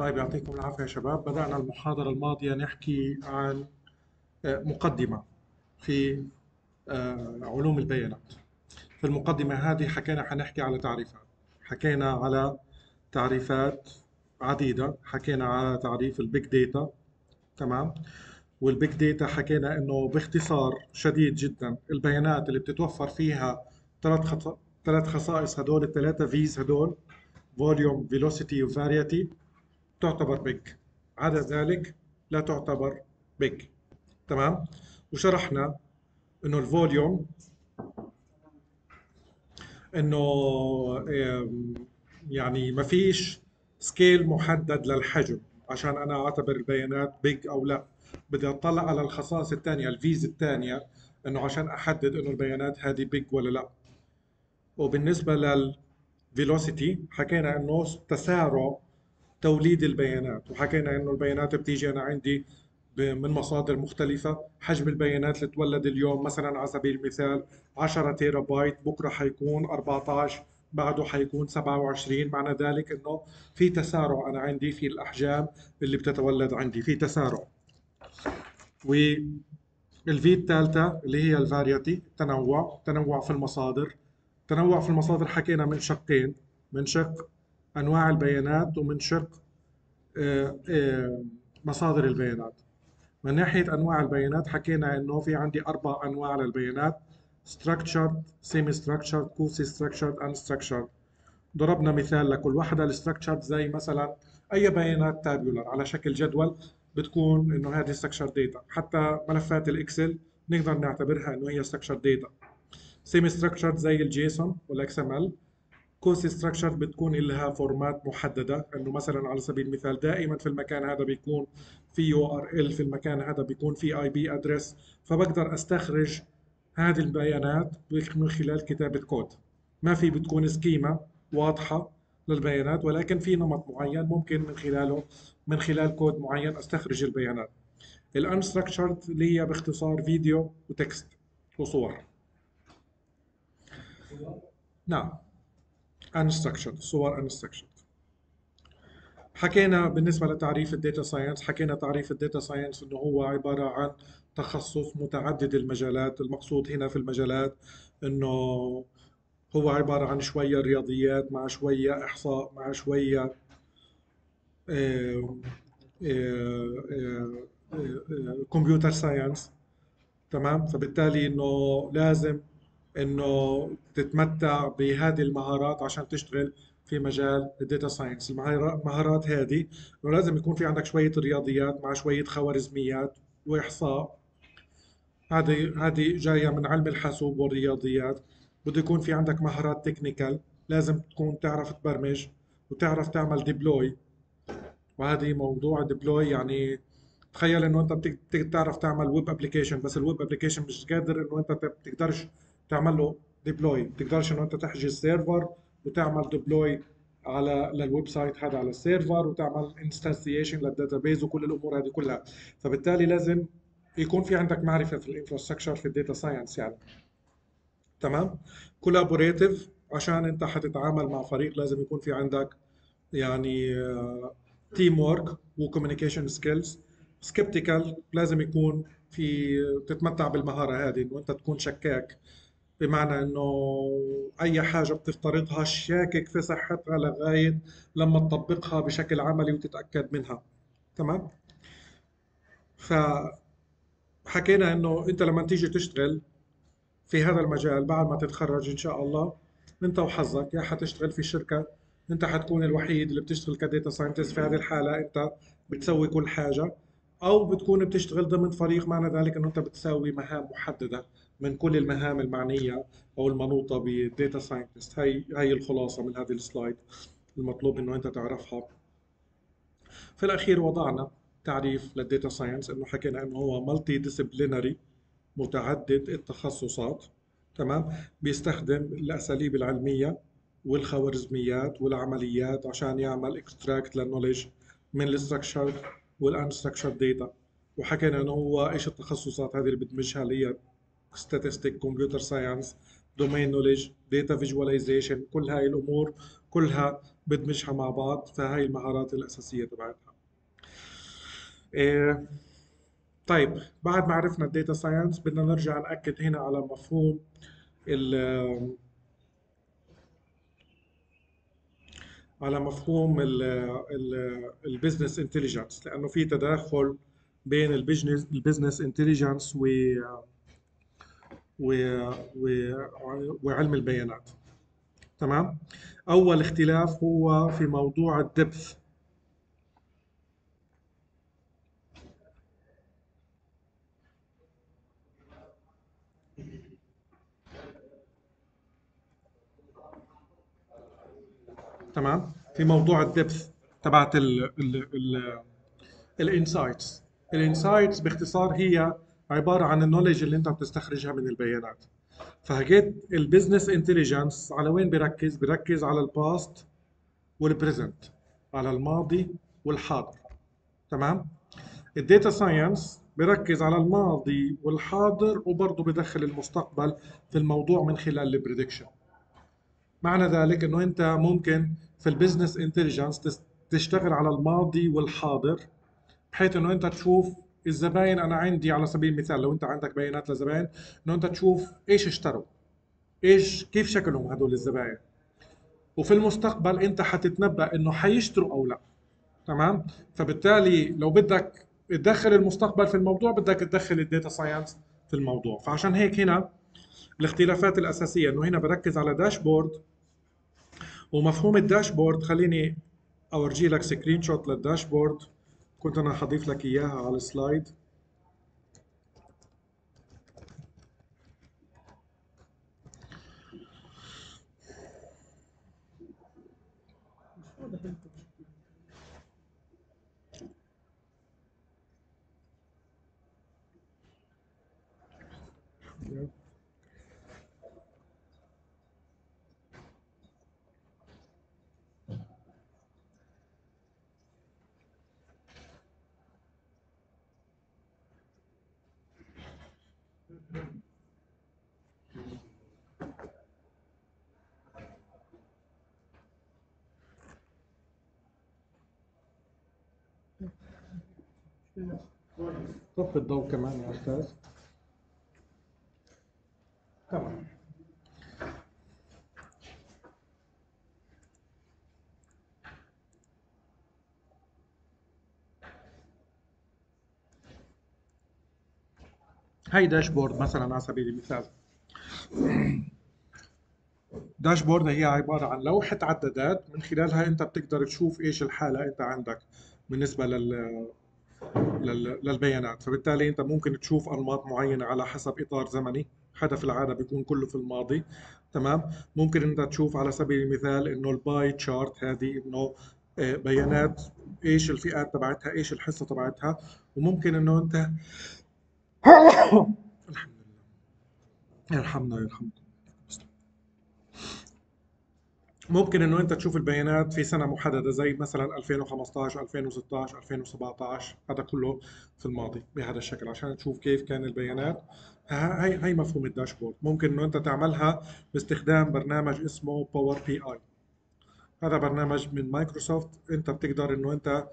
طيب يعطيكم العافية يا شباب. بدأنا المحاضرة الماضية نحكي عن آه، مقدمة في آه، علوم البيانات. في المقدمة هذه حكينا حنحكي على تعريفات. حكينا على تعريفات عديدة. حكينا على تعريف ال big data تمام؟ وال big data حكينا إنه باختصار شديد جدا البيانات اللي بتتوفر فيها ثلاث. ثلاث خصائص هدول الثلاثة Vs هدول volume velocity و variety تعتبر big عدا ذلك لا تعتبر big تمام؟ وشرحنا إنه ال volume إنه يعني ما فيش scale محدد للحجم. عشان أنا أعتبر البيانات big أو لا. بدي أطلع على الخصائص الثانية ال Vs الثانية إنه عشان أحدد إنه البيانات هذه big ولا لا. وبالنسبة لل velocity حكينا إنه تسارع توليد البيانات وحكينا إنه البيانات بتيجي أنا عندي من مصادر مختلفة. حجم البيانات اللي تولد اليوم مثلا على سبيل المثال 10 تيرا بايت بكرة حيكون 14 بعده حيكون 27 معنى ذلك إنه في تسارع أنا عندي في الأحجام اللي بتتولد عندي في تسارع. وال V الثالثة اللي هي ال variety تنوع تنوع في المصادر. تنوع في المصادر حكينا من شقين من شق أنواع البيانات ومن شق آه، آه، مصادر البيانات. من ناحية أنواع البيانات حكينا إنه في عندي أربع أنواع للبيانات structured, semi-structured, quasi-structured, unstructured. ضربنا مثال لكل واحدة الستراكشرد زي مثلا أي بيانات تابيولر على شكل جدول بتكون إنه هذه structured data. حتى ملفات الإكسل نقدر نعتبرها إنه هي structured data. semi-structured زي ال JSON وال XML. quasi structured بتكون لها format محددة إنه مثلا على سبيل المثال دائما في المكان هذا بيكون في URL في المكان هذا بيكون في IP address فبقدر أستخرج هذه البيانات من خلال كتابة كود ما في بتكون schema واضحة للبيانات ولكن في نمط معين ممكن من خلاله من خلال كود معين أستخرج البيانات. ال unstructured اللي هي باختصار فيديو و text وصور. نعم. Unstructured صور unstructured حكينا بالنسبة لتعريف ال data science حكينا تعريف ال data science انه هو عبارة عن تخصص متعدد المجالات المقصود هنا في المجالات انه هو عبارة عن شوية رياضيات مع شوية احصاء مع شوية computer science تمام فبالتالي انه لازم إنه تتمتع بهذه المهارات عشان تشتغل في مجال ال data science المهارات هذه لازم يكون في عندك شوية رياضيات مع شوية خوارزميات وإحصاء. هذه هذه جاية من علم الحاسوب والرياضيات. بده يكون في عندك مهارات technical لازم تكون تعرف تبرمج وتعرف تعمل deploy وهذه موضوع deploy يعني تخيل إنه أنت بتعرف تعمل web application بس ال web application مش قادر إنه أنت بتقدرش تعمل له deploy بتقدرش إنه أنت تحجز server وتعمل deploy على لل website هذا على ال server وتعمل instantiation لل database وكل الأمور هذه كلها. فبالتالي لازم يكون في عندك معرفة في ال infrastructure في ال data science يعني. تمام؟ collaborative عشان أنت حتتعامل مع فريق لازم يكون في عندك يعني teamwork و communication skills skeptical لازم يكون في تتمتع بالمهارة هذه إنه أنت تكون شكاك. بمعنى إنه أي حاجة بتفترضها شاكك في صحتها لغاية لما تطبقها بشكل عملي وتتأكد منها. تمام؟ فحكينا إنه أنت لما تيجي تشتغل في هذا المجال بعد ما تتخرج إن شاء الله أنت وحظك يا حتشتغل في شركة أنت حتكون الوحيد اللي بتشتغل ك data scientist في هذه الحالة أنت بتسوي كل حاجة أو بتكون بتشتغل ضمن فريق معنى ذلك إنه أنت بتساوي مهام محددة. من كل المهام المعنية أو المنوطة بال data scientist هي هي الخلاصة من هذه ال slide المطلوب إنه أنت تعرفها. في الأخير وضعنا تعريف لل data science إنه حكينا إنه هو multidisciplinary متعدد التخصصات. تمام؟ بيستخدم الأساليب العلمية والخوارزميات والعمليات عشان يعمل extract لل knowledge من ال structured وال unstructured data وحكينا إنه هو إيش التخصصات هذه اللي بدمجها اللي هي statistics computer science domain knowledge data visualization كل هاي الأمور كلها بدمجها مع بعض فهاي المهارات الأساسية تبعتها. إيه طيب بعد ما عرفنا ال data science بدنا نرجع نأكد هنا على مفهوم ال على مفهوم ال business intelligence لأنه في تداخل بين ال business ال business intelligence و وعلم البيانات. تمام؟ أول اختلاف هو في موضوع ال depth. تمام؟ في موضوع ال depth تبعت ال insights ال insights باختصار هي عبارة عن ال knowledge اللي انت بتستخرجها من البيانات. فهجيت ال business intelligence على وين بيركز؟ بيركز على ال past وال present على الماضي والحاضر تمام؟ ال data science بيركز على الماضي والحاضر وبرضه بدخل المستقبل في الموضوع من خلال ال prediction معنى ذلك إنه انت ممكن في ال business intelligence تشتغل على الماضي والحاضر بحيث إنه انت تشوف الزباين أنا عندي على سبيل المثال لو أنت عندك بيانات لزباين إنه أنت تشوف إيش اشتروا إيش كيف شكلهم هدول الزباين وفي المستقبل أنت حتتنبأ إنه حيشتروا أو لا. تمام؟ فبالتالي لو بدك تدخل المستقبل في الموضوع بدك تدخل ال data science في الموضوع. فعشان هيك هنا الاختلافات الأساسية إنه هنا بركز على dashboard ومفهوم ال dashboard خليني أورجي لك screenshot لل dashboard كنت أنا حضيف لك إياها على ال slide. طفي الضوء كمان يا أستاذ. تمام. هاي داشبورد مثلا على سبيل المثال. داشبورد هي عبارة عن لوحة عدادات من خلالها أنت بتقدر تشوف إيش الحالة أنت عندك بالنسبة لل للبيانات. فبالتالي انت ممكن تشوف أنماط معينة على حسب إطار زمني. هذا في العاده بيكون كله في الماضي. تمام؟ ممكن انت تشوف على سبيل المثال انه ال pie chart هذه انه آه، بيانات إيش الفئات تبعتها إيش الحصة تبعتها. وممكن انه انت الحمد لله. يرحمنا يرحمكم ممكن إنه أنت تشوف البيانات في سنة محددة زي مثلا 2015 2016 2017 هذا كله في الماضي بهذا الشكل عشان تشوف كيف كان البيانات. هاي هاي مفهوم ال dashboard. ممكن إنه أنت تعملها باستخدام برنامج اسمه Power BI هذا برنامج من مايكروسوفت. أنت بتقدر إنه أنت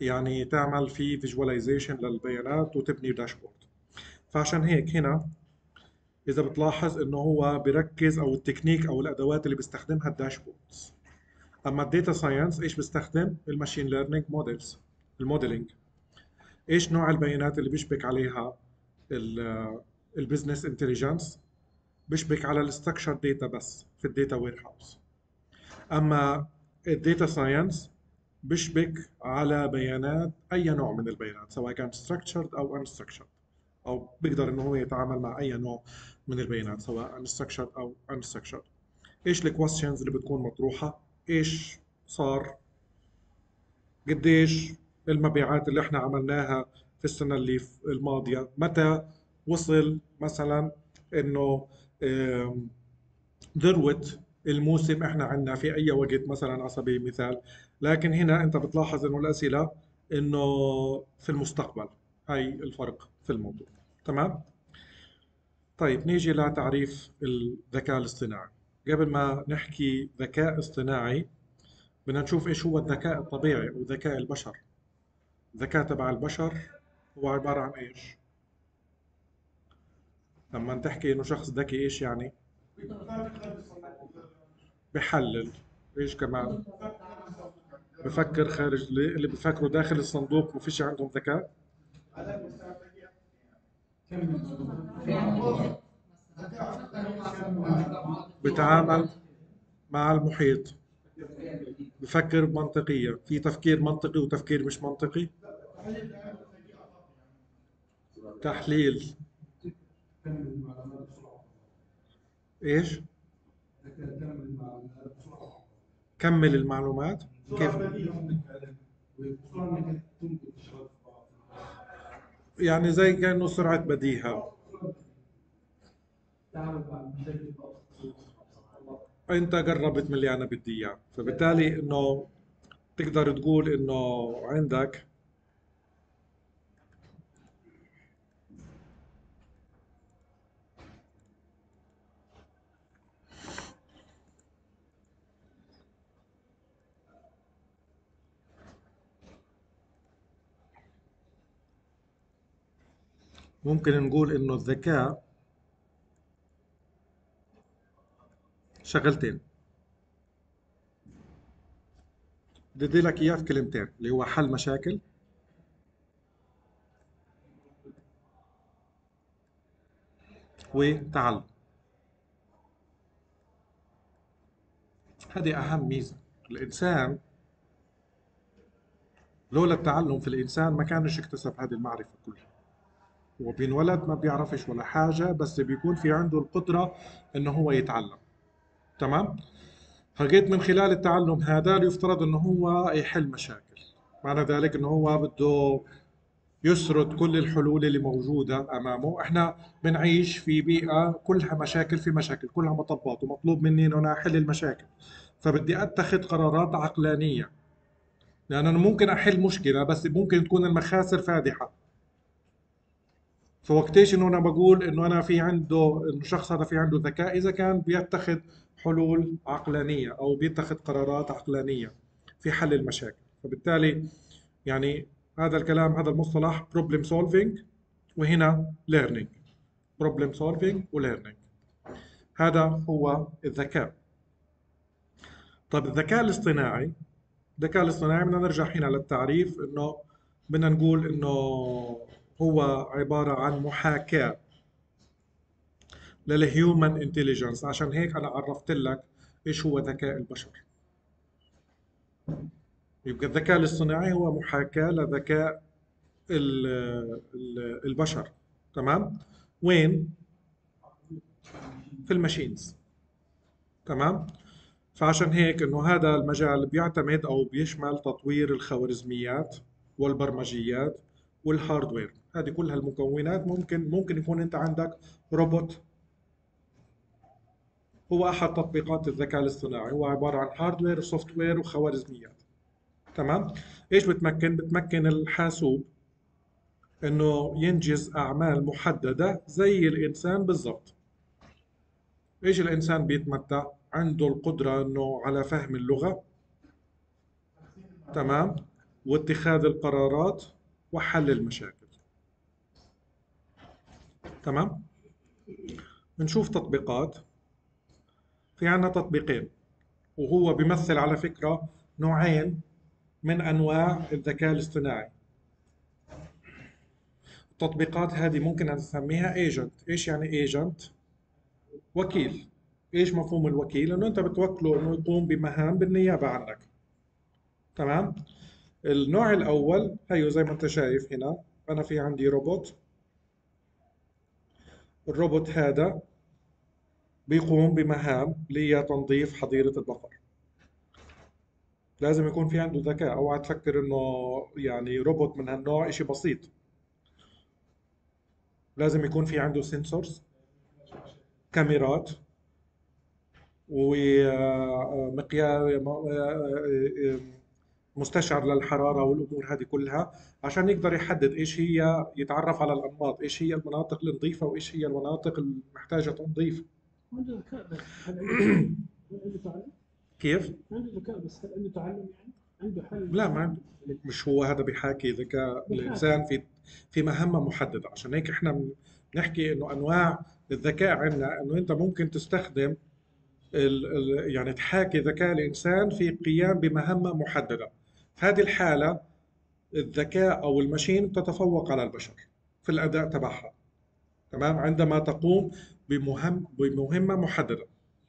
يعني تعمل فيه visualization للبيانات وتبني dashboard فعشان هيك هنا إذا بتلاحظ إنه هو بيركز أو التكنيك أو الأدوات اللي بيستخدمها ال dashboards أما ال data science إيش بيستخدم؟ ال machine learning models ال modeling إيش نوع البيانات اللي بيشبك عليها؟ ال business intelligence بيشبك على ال structured data بس في ال data warehouse أما ال data science بيشبك على بيانات أي نوع من البيانات سواء كان structured أو unstructured. أو بيقدر إنه هو يتعامل مع أي نوع من البيانات سواء unstructured أو unstructured. إيش الكويستشنز اللي بتكون مطروحة؟ إيش صار؟ قديش المبيعات اللي إحنا عملناها في السنة اللي الماضية؟ متى وصل مثلا إنه ذروة الموسم إحنا عندنا؟ في أي وقت مثلا على سبيل المثال. لكن هنا أنت بتلاحظ إنه الأسئلة إنه في المستقبل. هاي الفرق. في الموضوع. تمام؟ طيب نيجي لتعريف الذكاء الاصطناعي. قبل ما نحكي ذكاء اصطناعي بدنا نشوف إيش هو الذكاء الطبيعي أو ذكاء البشر. الذكاء تبع البشر هو عبارة عن إيش؟ لما تحكي إنه شخص ذكي إيش يعني؟ بحلل. إيش كمان؟ بفكر خارج اللي بفكروا داخل الصندوق ما فيش عندهم ذكاء؟ بتعامل مع المحيط. بفكر بمنطقية. في تفكير منطقي وتفكير مش منطقي. تحليل. إيش؟ كمل المعلومات. كيف؟ يعني زي كأنه سرعة بديهة. أنت قربت من اللي أنا بدي إياه. فبالتالي إنه تقدر تقول إنه عندك ممكن نقول إنه الذكاء شغلتين. بدي لك اياه في كلمتين اللي هو حل مشاكل. وتعلم. هذه أهم ميزة. الإنسان لولا التعلم في الإنسان ما كانش اكتسب هذه المعرفة كلها. هو بينولد ما بيعرفش ولا حاجة بس بيكون في عنده القدرة إنه هو يتعلم. تمام؟ فجيت من خلال التعلم هذا يفترض إنه هو يحل مشاكل. معنى ذلك إنه هو بده يسرد كل الحلول اللي موجودة أمامه. إحنا بنعيش في بيئة كلها مشاكل في مشاكل كلها مطبات ومطلوب مني إنه أنا أحل المشاكل. فبدي أتخذ قرارات عقلانية. لأن أنا ممكن أحل مشكلة بس ممكن تكون المخاسر فادحة. فوقتيش إنه أنا بقول إنه أنا في عنده إنه الشخص هذا في عنده ذكاء إذا كان بيتخذ حلول عقلانية أو بيتخذ قرارات عقلانية في حل المشاكل. فبالتالي يعني هذا الكلام هذا المصطلح problem solving وهنا learning. problem solving و learning. هذا هو الذكاء. طيب الذكاء الاصطناعي الذكاء الاصطناعي بدنا نرجع هنا للتعريف إنه بدنا نقول إنه هو عبارة عن محاكاة للهيومن انتليجنس عشان هيك أنا عرفت لك إيش هو ذكاء البشر. يبقى الذكاء الاصطناعي هو محاكاة لذكاء البشر. تمام؟ وين؟ في ال machines. تمام؟ فعشان هيك إنه هذا المجال بيعتمد أو بيشمل تطوير الخوارزميات والبرمجيات. وال hardware هذه كلها المكونات ممكن ممكن يكون أنت عندك روبوت هو أحد تطبيقات الذكاء الاصطناعي. هو عبارة عن hardware و software وخوارزميات. تمام؟ إيش بتمكن؟ بتمكن الحاسوب إنه ينجز أعمال محددة زي الإنسان بالضبط. إيش الإنسان بيتمتع؟ عنده القدرة إنه على فهم اللغة. تمام؟ واتخاذ القرارات. وحل المشاكل. تمام؟ بنشوف تطبيقات. في عنا تطبيقين وهو بيمثل على فكرة نوعين من أنواع الذكاء الاصطناعي. التطبيقات هذه ممكن نسميها agent إيش يعني agent وكيل. إيش مفهوم الوكيل؟ إنه أنت بتوكله إنه يقوم بمهام بالنيابة عنك. تمام؟ النوع الأول هيو زي ما انت شايف هنا أنا في عندي روبوت. الروبوت هذا بيقوم بمهام لتنظيف حظيرة البقر. لازم يكون في عنده ذكاء أوعى تفكر إنه يعني روبوت من هالنوع إشي بسيط. لازم يكون في عنده سنسورز كاميرات ومقياس مستشعر للحرارة والأمور هذه كلها عشان يقدر يحدد إيش هي يتعرف على الأنماط إيش هي المناطق النظيفه وإيش هي المناطق المحتاجه تنظيف عنده ذكاء بس هل عنده تعلم؟ كيف؟ عنده ذكاء بس هل عنده تعلم يعني؟ عنده حل لا ما عنده مش هو هذا بيحاكي ذكاء الإنسان في في مهمة محددة عشان هيك إحنا بنحكي إنه أنواع الذكاء عندنا إنه أنت ممكن تستخدم ال ال يعني تحاكي ذكاء الإنسان في القيام بمهمة محددة هذه الحالة الذكاء أو الماشين تتفوق على البشر في الأداء تبعها تمام؟ عندما تقوم بمهم بمهمة محددة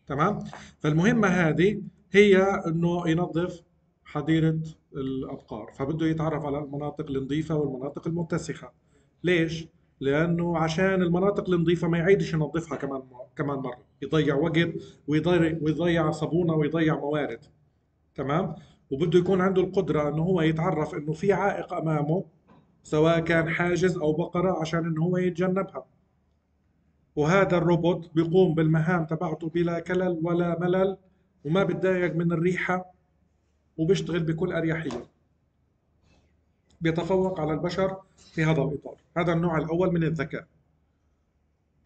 تمام؟ فالمهمة هذه هي أنه ينظف حظيره الأبقار فبده يتعرف على المناطق النظيفة والمناطق المتسخة. ليش؟ لأنه عشان المناطق النظيفة ما يعيدش ينظفها كمان كمان مرة يضيع وقت ويضيع ويضيع صابونة ويضيع موارد تمام؟ وبده يكون عنده القدرة إنه هو يتعرف إنه في عائق أمامه سواء كان حاجز أو بقرة عشان إنه هو يتجنبها. وهذا الروبوت بيقوم بالمهام تبعته بلا كلل ولا ملل وما بتضايق من الريحة وبيشتغل بكل أريحية. بيتفوق على البشر في هذا الإطار. هذا النوع الأول من الذكاء.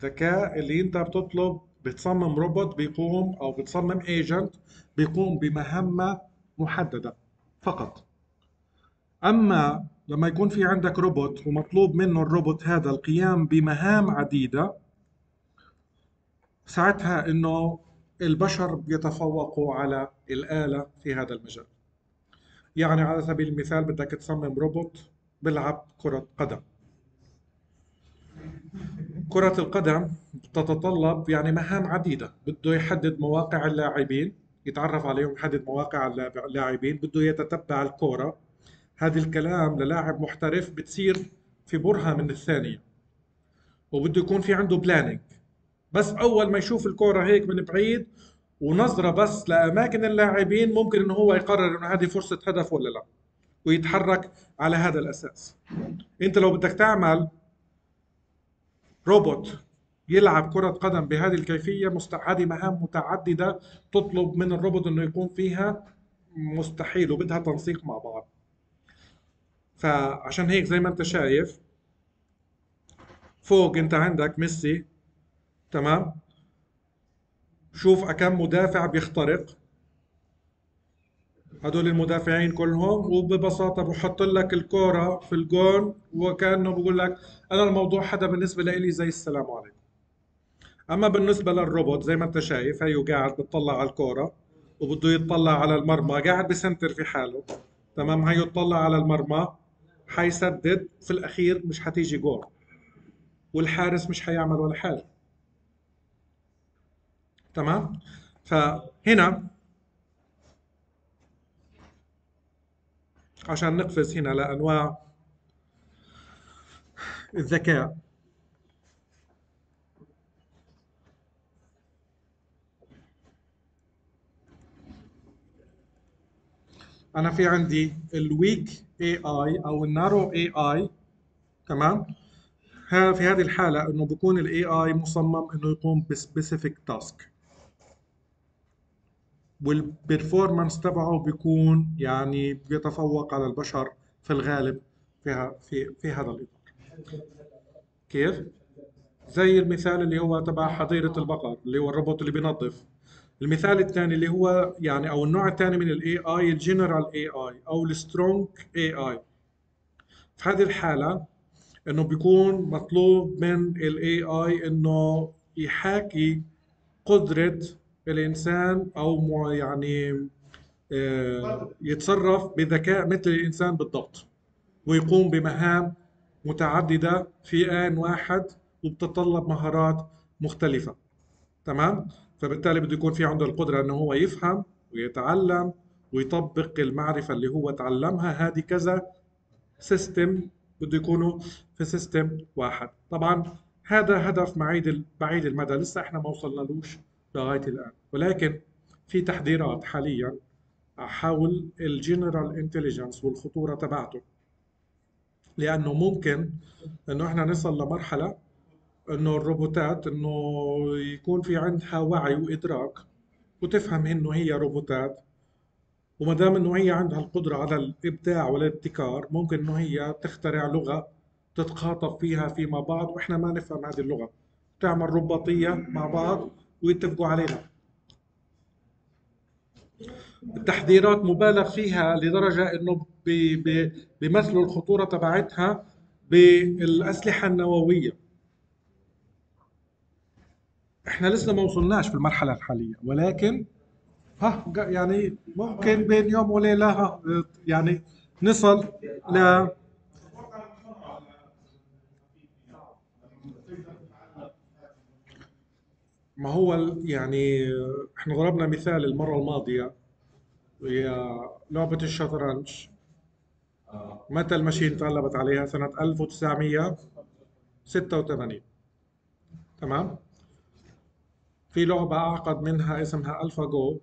الذكاء اللي أنت بتطلب بتصمم روبوت بيقوم أو بتصمم agent بيقوم بمهمة محددة فقط. أما لما يكون في عندك روبوت ومطلوب منه الروبوت هذا القيام بمهام عديدة ساعتها إنه البشر بيتفوقوا على الآلة في هذا المجال. يعني على سبيل المثال بدك تصمم روبوت بيلعب كرة قدم. كرة القدم تتطلب يعني مهام عديدة بده يحدد مواقع اللاعبين يتعرف عليهم يحدد مواقع اللاعبين بده يتتبع الكرة هذا الكلام للاعب محترف بتصير في برهة من الثانية. وبده يكون في عنده بلاننج بس أول ما يشوف الكرة هيك من بعيد ونظرة بس لأماكن اللاعبين ممكن إنه هو يقرر إنه هذه فرصة هدف ولا لا ويتحرك على هذا الأساس. أنت لو بدك تعمل روبوت يلعب كرة قدم بهذه الكيفية. هذه مهام متعددة تطلب من الروبوت إنه يكون فيها؟ مستحيل وبدها تنسيق مع بعض. فعشان هيك زي ما أنت شايف فوق أنت عندك ميسي تمام؟ شوف كم مدافع بيخترق. هدول المدافعين كلهم وببساطة بحط لك الكورة في الجون وكأنه بقول لك أنا الموضوع حدا بالنسبة لي زي السلام عليكم. أما بالنسبة للروبوت زي ما أنت شايف هيو قاعد بتطلع على الكورة وبده يتطلع على المرمى قاعد ب center في حاله. تمام؟ هيو يطلع على المرمى حيسدد في الأخير مش حتيجي جول والحارس مش حيعمل ولا حاجة. تمام؟ فهنا عشان نقفز هنا لأنواع الذكاء. أنا في عندي ال weak AI أو ال narrow AI تمام؟ في هذه الحالة إنه بكون ال AI مصمم إنه يقوم ب specific task وال performance تبعه بيكون يعني بيتفوق على البشر في الغالب في في في هذا الإطار. كيف؟ زي المثال اللي هو تبع حظيره البقر اللي هو الروبوت اللي بينظف. المثال الثاني اللي هو يعني أو النوع الثاني من ال AI ال general AI أو ال strong AI في هذه الحالة إنه بيكون مطلوب من ال AI إنه يحاكي قدرة الإنسان أو يعني آه، يتصرف بذكاء مثل الإنسان بالضبط ويقوم بمهام متعددة في ان واحد وبتتطلب مهارات مختلفة. تمام؟ فبالتالي بده يكون في عنده القدرة إنه هو يفهم ويتعلم ويطبق المعرفة اللي هو تعلمها. هذه كذا system بده يكونوا في system واحد. طبعا هذا هدف بعيد بعيد المدى. لسه إحنا ما وصلنالوش لغاية الآن. ولكن في تحذيرات حاليا حول ال general intelligence والخطورة تبعته. لأنه ممكن إنه إحنا نصل لمرحلة إنه الروبوتات إنه يكون في عندها وعي وإدراك وتفهم إنه هي روبوتات. وما دام إنه هي عندها القدرة على الإبداع والابتكار ممكن إنه هي تخترع لغة تتخاطب فيها فيما بعد وإحنا ما نفهم هذه اللغة. تعمل رباطيه مع بعض ويتفقوا علينا. التحذيرات مبالغ فيها لدرجة إنه بي- بي- بيمثلوا الخطورة تبعتها بالأسلحة النووية. إحنا لسه ما وصلناش في المرحلة الحالية ولكن ها يعني ممكن بين يوم وليلة يعني نصل ل ما هو يعني إحنا ضربنا مثال المرة الماضية هي لعبة الشطرنج. متى الماشين تغلبت عليها؟ سنة 1986 تمام؟ في لعبة أعقد منها اسمها الفا جو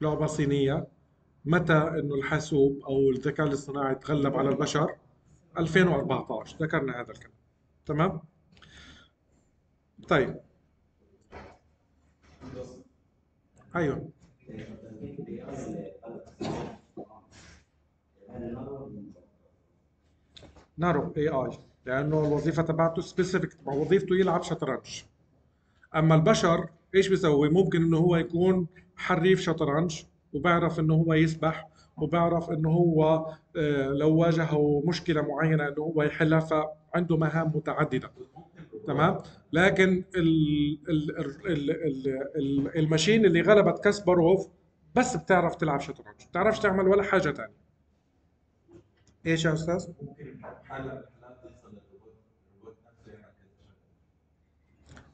لعبة صينية. متى إنه الحاسوب أو الذكاء الاصطناعي تغلب على البشر؟ 2014 ذكرنا هذا الكلام. تمام؟ طيب. أيوه. narrow AI لأنه الوظيفة تبعته specific وظيفته يلعب شطرنج. أما البشر إيش بيسوي؟ ممكن إنه هو يكون حريف شطرنج وبعرف إنه هو يسبح وبعرف إنه هو آه، لو واجهه مشكلة معينة إنه هو يحلها فعنده مهام متعددة. تمام؟ لكن ال ال ال ال ال الماشين اللي غلبت كاسباروف بس بتعرف تلعب شطرنج بتعرفش تعمل ولا حاجة تانية. إيش يا أستاذ؟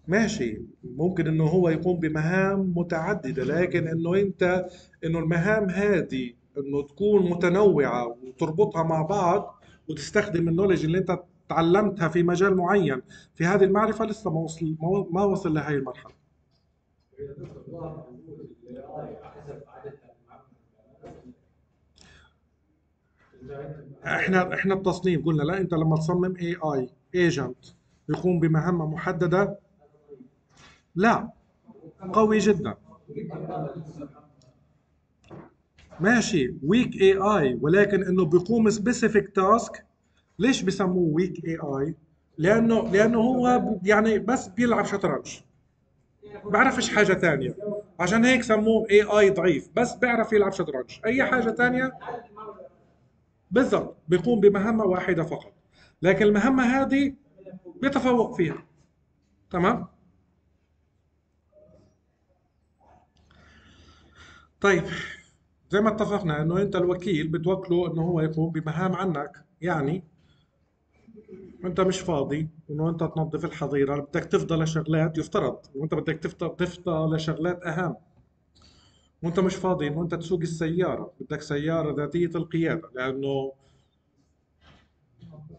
ماشي. ممكن إنه هو يقوم بمهام متعددة لكن إنه أنت إنه المهام هذه إنه تكون متنوعة وتربطها مع بعض وتستخدم النولج اللي أنت تعلمتها في مجال معين في هذه المعرفة لسه ما وصل ما وصل لهي المرحلة. إحنا إحنا التصميم قلنا لا أنت لما تصمم اي اي ايجنت يقوم بمهمة محددة لا قوي جدا. ماشي weak AI ولكن إنه بيقوم specific task ليش بسموه weak AI لأنه لأنه هو يعني بس بيلعب شطرنج. بعرفش حاجة تانية. عشان هيك سموه AI ضعيف بس بيعرف يلعب شطرنج. أي حاجة تانية؟ بالضبط بيقوم بمهمة واحدة فقط. لكن المهمة هذه بيتفوق فيها. تمام؟ طيب زي ما اتفقنا إنه أنت الوكيل بتوكله إنه هو يقوم بمهام عنك يعني أنت مش فاضي انه أنت تنظف الحظيرة بدك تفضى لشغلات يفترض وأنت بدك تفضى لشغلات أهم. وأنت مش فاضي إنه أنت تسوق السيارة بدك سيارة ذاتية القيادة لأنه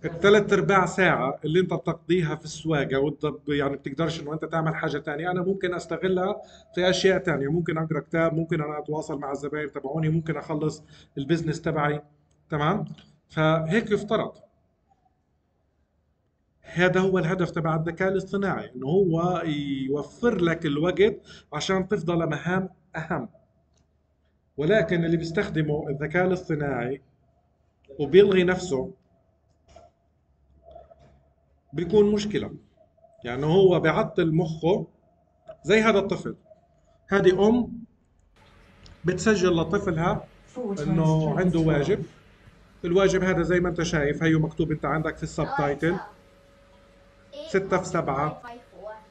الثلاث أرباع ساعة اللي أنت بتقضيها في السواقة وأنت ب- يعني بتقدرش إنه أنت تعمل حاجة تانية. أنا ممكن أستغلها في أشياء تانية. ممكن أقرأ كتاب ممكن أنا أتواصل مع الزباين تبعوني ممكن أخلص البزنس تبعي. تمام؟ فهيك يفترض. هذا هو الهدف تبع الذكاء الاصطناعي إنه هو يوفر لك الوقت عشان تفضل مهام أهم. ولكن اللي بيستخدمه الذكاء الاصطناعي وبيلغي نفسه بيكون مشكلة. يعني هو بيعطل مخه زي هذا الطفل. هذه أم بتسجل لطفلها إنه عنده واجب. الواجب هذا زي ما أنت شايف هيو مكتوب أنت عندك في ال subtitle. ستة في سبعة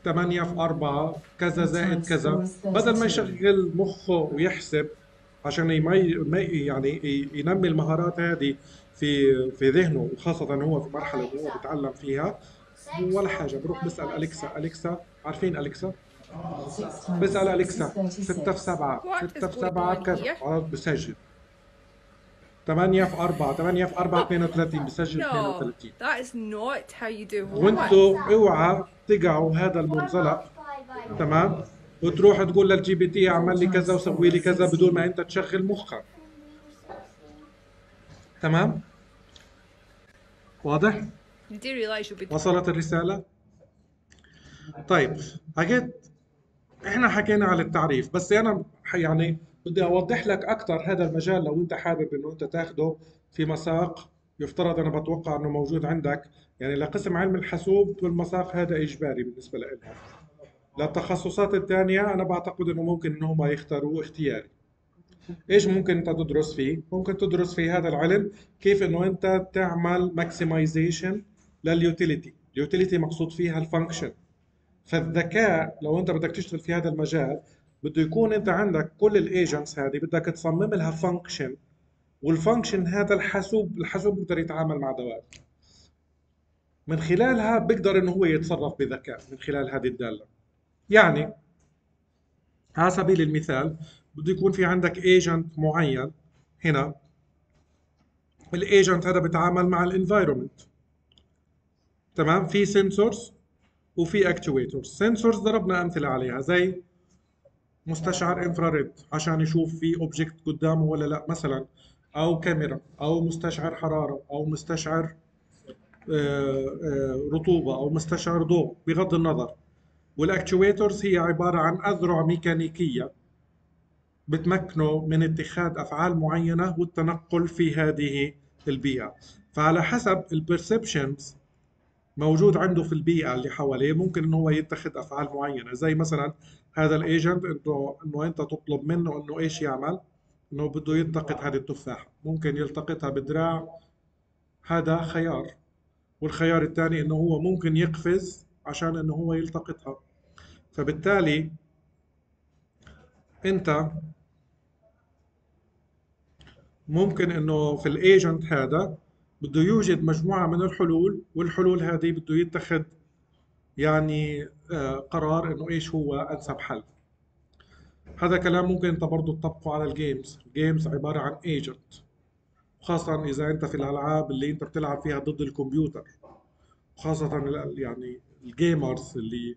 ثمانية في أربعة كذا زائد كذا. بدل ما يشغل مخه ويحسب عشان يمي مي- يعني ينمي المهارات هذه في في ذهنه وخاصة هو في اللي هو بيتعلم فيها ولا حاجة. بروح بسأل أليكسا. أليكسا عارفين أليكسا؟ بسأل أليكسا. ستة في سبعة. What ستة is في going سبعة on كذا here? خلاص بسجل ثمانية في أربعة. ثمانية في أربعة 32 بسجل No, 32 that is not how you do homework. وانتوا اوعى تقعوا هذا المنزلق. تمام؟ وتروح تقول لل GPT اعمل لي كذا وسوي لي كذا بدون ما انت تشغل مخك. تمام؟ واضح؟ وصلت الرسالة؟ طيب حكيت إحنا حكينا على التعريف بس أنا يعني بدي أوضح لك أكثر هذا المجال لو أنت حابب إنه أنت تاخده في مساق يفترض أنا بتوقع إنه موجود عندك. يعني لقسم علم الحاسوب المساق هذا إجباري بالنسبة لهم للتخصصات الثانية أنا بعتقد إنه ممكن انه هم يختاروه اختياري. إيش ممكن أنت تدرس فيه؟ ممكن تدرس في هذا العلم كيف إنه أنت تعمل maximization لل utility ال utility مقصود فيها ال function فالذكاء لو أنت بدك تشتغل في هذا المجال بده يكون أنت عندك كل ال agents هذه بدك تصمم لها function وال function هذا الحاسوب الحاسوب بيقدر يتعامل مع دوال. من خلالها بيقدر إنه هو يتصرف بذكاء من خلال هذه الدالة. يعني على سبيل المثال بده يكون في عندك agent معين هنا. ال agent هذا بيتعامل مع ال environment تمام؟ في sensors وفي actuators sensors ضربنا أمثلة عليها زي مستشعر infrared عشان يشوف في object قدامه ولا لا مثلا أو كاميرا أو مستشعر حرارة أو مستشعر آه، آه، رطوبة أو مستشعر ضوء بغض النظر. وال actuators هي عبارة عن أذرع ميكانيكية. بتمكنه من اتخاذ أفعال معينة والتنقل في هذه البيئة. فعلى حسب ال perceptions موجود عنده في البيئة اللي حواليه ممكن إنه هو يتخذ أفعال معينة. زي مثلا هذا ال agent إنه إنه أنت تطلب منه إنه إيش يعمل؟ إنه بده يلتقط هذه التفاحة. ممكن يلتقطها بدراع. هذا خيار. والخيار الثاني إنه هو ممكن يقفز عشان إنه هو يلتقطها. فبالتالي أنت ممكن إنه في ال agent هذا بده يوجد مجموعة من الحلول والحلول هذه بده يتخذ يعني آه، قرار إنه إيش هو أنسب حل. هذا كلام ممكن أنت برضه تطبقه على ال games ال games عبارة عن agent خاصة إذا أنت في الألعاب اللي أنت بتلعب فيها ضد الكمبيوتر خاصة يعني الجيمرز اللي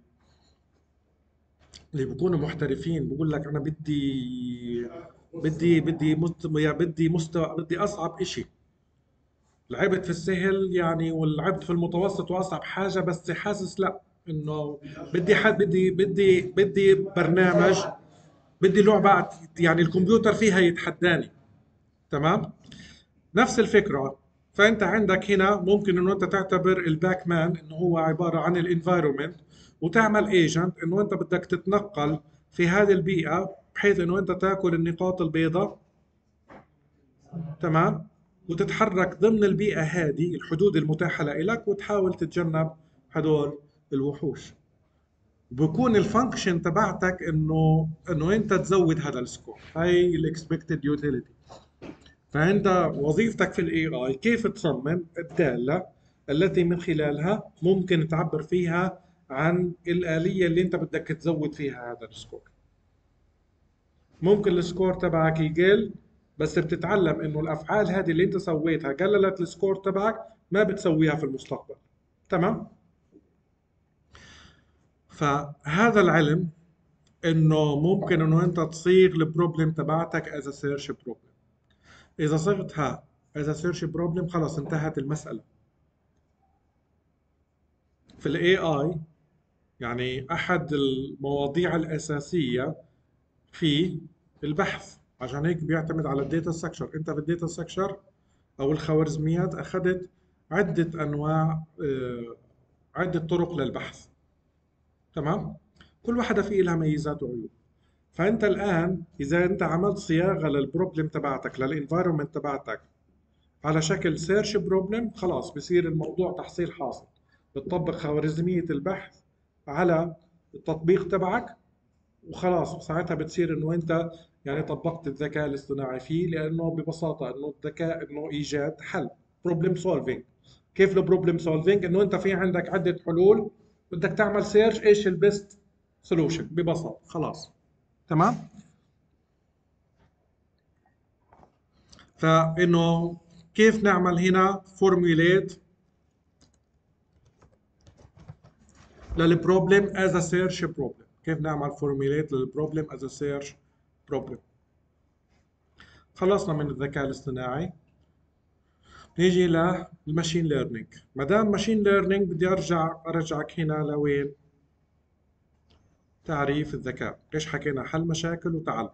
اللي بيكونوا محترفين. بقول لك أنا بدي بدي بدي مست... بدي مستوى بدي أصعب إشي. لعبت في السهل يعني ولعبت في المتوسط وأصعب حاجة بس حاسس لأ إنه بدي حد بدي بدي بدي برنامج بدي لعبة يعني الكمبيوتر فيها يتحداني. تمام؟ نفس الفكرة. فأنت عندك هنا ممكن إنه أنت تعتبر الباك مان إنه هو عبارة عن ال environment وتعمل agent إنه أنت بدك تتنقل في هذه البيئة بحيث إنه أنت تأكل النقاط البيضاء تمام؟ وتتحرك ضمن البيئة هذه الحدود المتاحة لك وتحاول تتجنب هدول الوحوش. بكون ال function تبعتك إنه إنه أنت تزود هذا ال score هاي ال expected utility فأنت وظيفتك في ال AI كيف تصمم الدالة التي من خلالها ممكن تعبر فيها عن الآلية اللي أنت بدك تزود فيها هذا ال score ممكن ال score تبعك يقل بس بتتعلم إنه الأفعال هذه اللي أنت سويتها قللت ال score تبعك ما بتسويها في المستقبل. تمام؟ فهذا العلم إنه ممكن إنه أنت تصيغ ال problem تبعتك as search problem إذا صغتها as search problem خلص انتهت المسألة. في ال AI يعني أحد المواضيع الأساسية في البحث عشان هيك بيعتمد على ال data structure انت بال data structure أو الخوارزميات اخذت عدة انواع آه، عدة طرق للبحث. تمام؟ كل واحدة في لها ميزات وعيوب. فانت الآن إذا انت عملت صياغة لل problem تبعتك لل environment تبعتك على شكل search problem خلاص بصير الموضوع تحصيل حاصل. بتطبق خوارزمية البحث على التطبيق تبعك وخلاص ساعتها بتصير إنه انت يعني طبقت الذكاء الاصطناعي فيه لأنه ببساطة إنه الذكاء إنه إيجاد حل problem solving كيف ال problem solving إنه أنت في عندك عدة حلول بدك تعمل search إيش ال best solution ببساطة خلاص. تمام؟ فإنه كيف نعمل هنا formulate لل problem as a search problem كيف نعمل formulate لل problem as a search problem خلصنا من الذكاء الاصطناعي. نيجي لل machine learning ما دام machine learning بدي أرجع أرجعك هنا لوين؟ تعريف الذكاء. ليش حكينا حل مشاكل وتعلم؟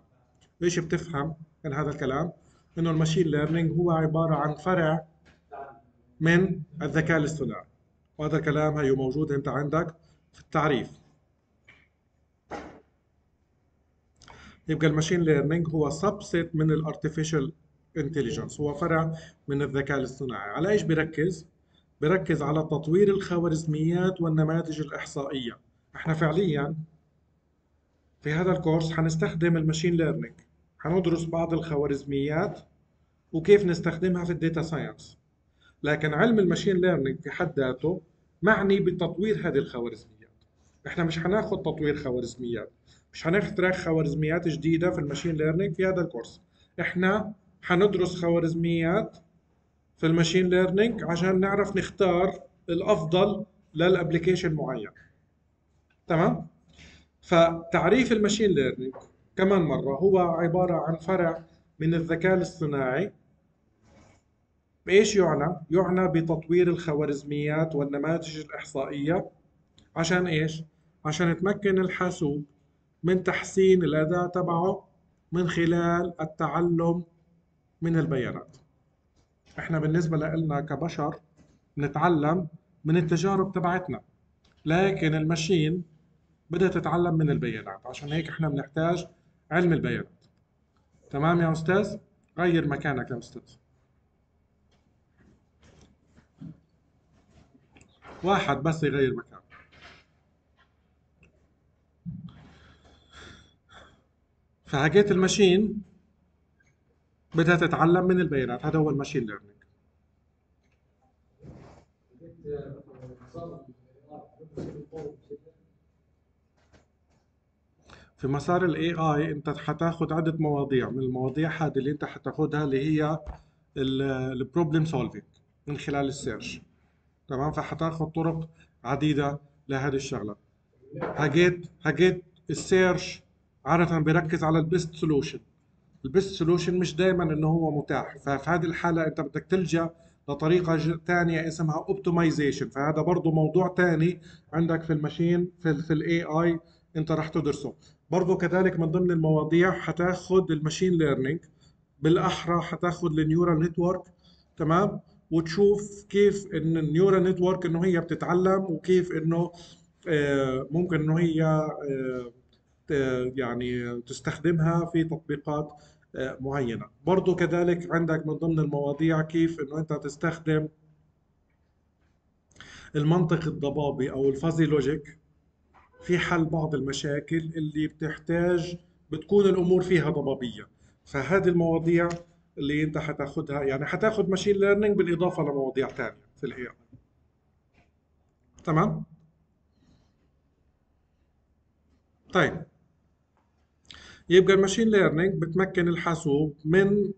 إيش بتفهم من هذا الكلام؟ إنه ال machine learning هو عبارة عن فرع من الذكاء الاصطناعي. وهذا الكلام هي موجود أنت عندك في التعريف. يبقى ال machine learning هو subset من ال artificial intelligence هو فرع من الذكاء الاصطناعي. على إيش بيركز؟ بيركز على تطوير الخوارزميات والنماذج الإحصائية. إحنا فعليا في هذا الكورس حنستخدم ال machine learning حندرس بعض الخوارزميات وكيف نستخدمها في ال data science لكن علم ال machine learning في حد ذاته معني بتطوير هذه الخوارزميات. إحنا مش حناخد تطوير خوارزميات. مش هنخترع خوارزميات جديدة في ال machine learning في هذا الكورس. إحنا حندرس خوارزميات في ال machine learning عشان نعرف نختار الأفضل لل application معين. تمام؟ فتعريف ال machine learning كمان مرة هو عبارة عن فرع من الذكاء الاصطناعي. بإيش يعنى؟ يعنى بتطوير الخوارزميات والنماذج الإحصائية. عشان إيش؟ عشان تمكن الحاسوب من تحسين الأداء تبعه من خلال التعلم من البيانات. إحنا بالنسبة لنا كبشر نتعلم من التجارب تبعتنا لكن الماشين بدها تتعلم من البيانات. عشان هيك إحنا بنحتاج علم البيانات. تمام يا أستاذ؟ غير مكانك يا أستاذ. واحد بس يغير مكانه فحكيت ال machine بدها تتعلم من البيانات. هذا هو ال machine learning في مسار ال AI انت حتاخد عدة مواضيع. من المواضيع هذه اللي انت حتاخدها اللي هي ال problem solving من خلال ال search تمام؟ فحتاخد طرق عديدة لهذه الشغلة. حكيت حكيت ال search عادة بيركز على ال best solution ال best solution مش دائما إنه هو متاح. ففي هذه الحالة أنت بدك تلجأ لطريقة ثانية اسمها optimization فهذا برضه موضوع ثاني عندك في ال machine في ال في ال AI أنت راح تدرسه. برضه كذلك من ضمن المواضيع حتاخد ال machine learning بالأحرى حتاخد ال neural network تمام؟ وتشوف كيف إن ال neural network إنه هي بتتعلم وكيف إنه آه، ممكن إنه هي آه، يعني تستخدمها في تطبيقات آه، معينة. برضو كذلك عندك من ضمن المواضيع كيف إنه أنت تستخدم المنطق الضبابي أو ال fuzzy logic في حل بعض المشاكل اللي بتحتاج بتكون الأمور فيها ضبابية. فهذه المواضيع اللي أنت حتاخدها يعني حتاخد machine learning بالإضافة لمواضيع ثانية في ال AI تمام؟ طيب. يبقى ال machine learning بتمكن الحاسوب من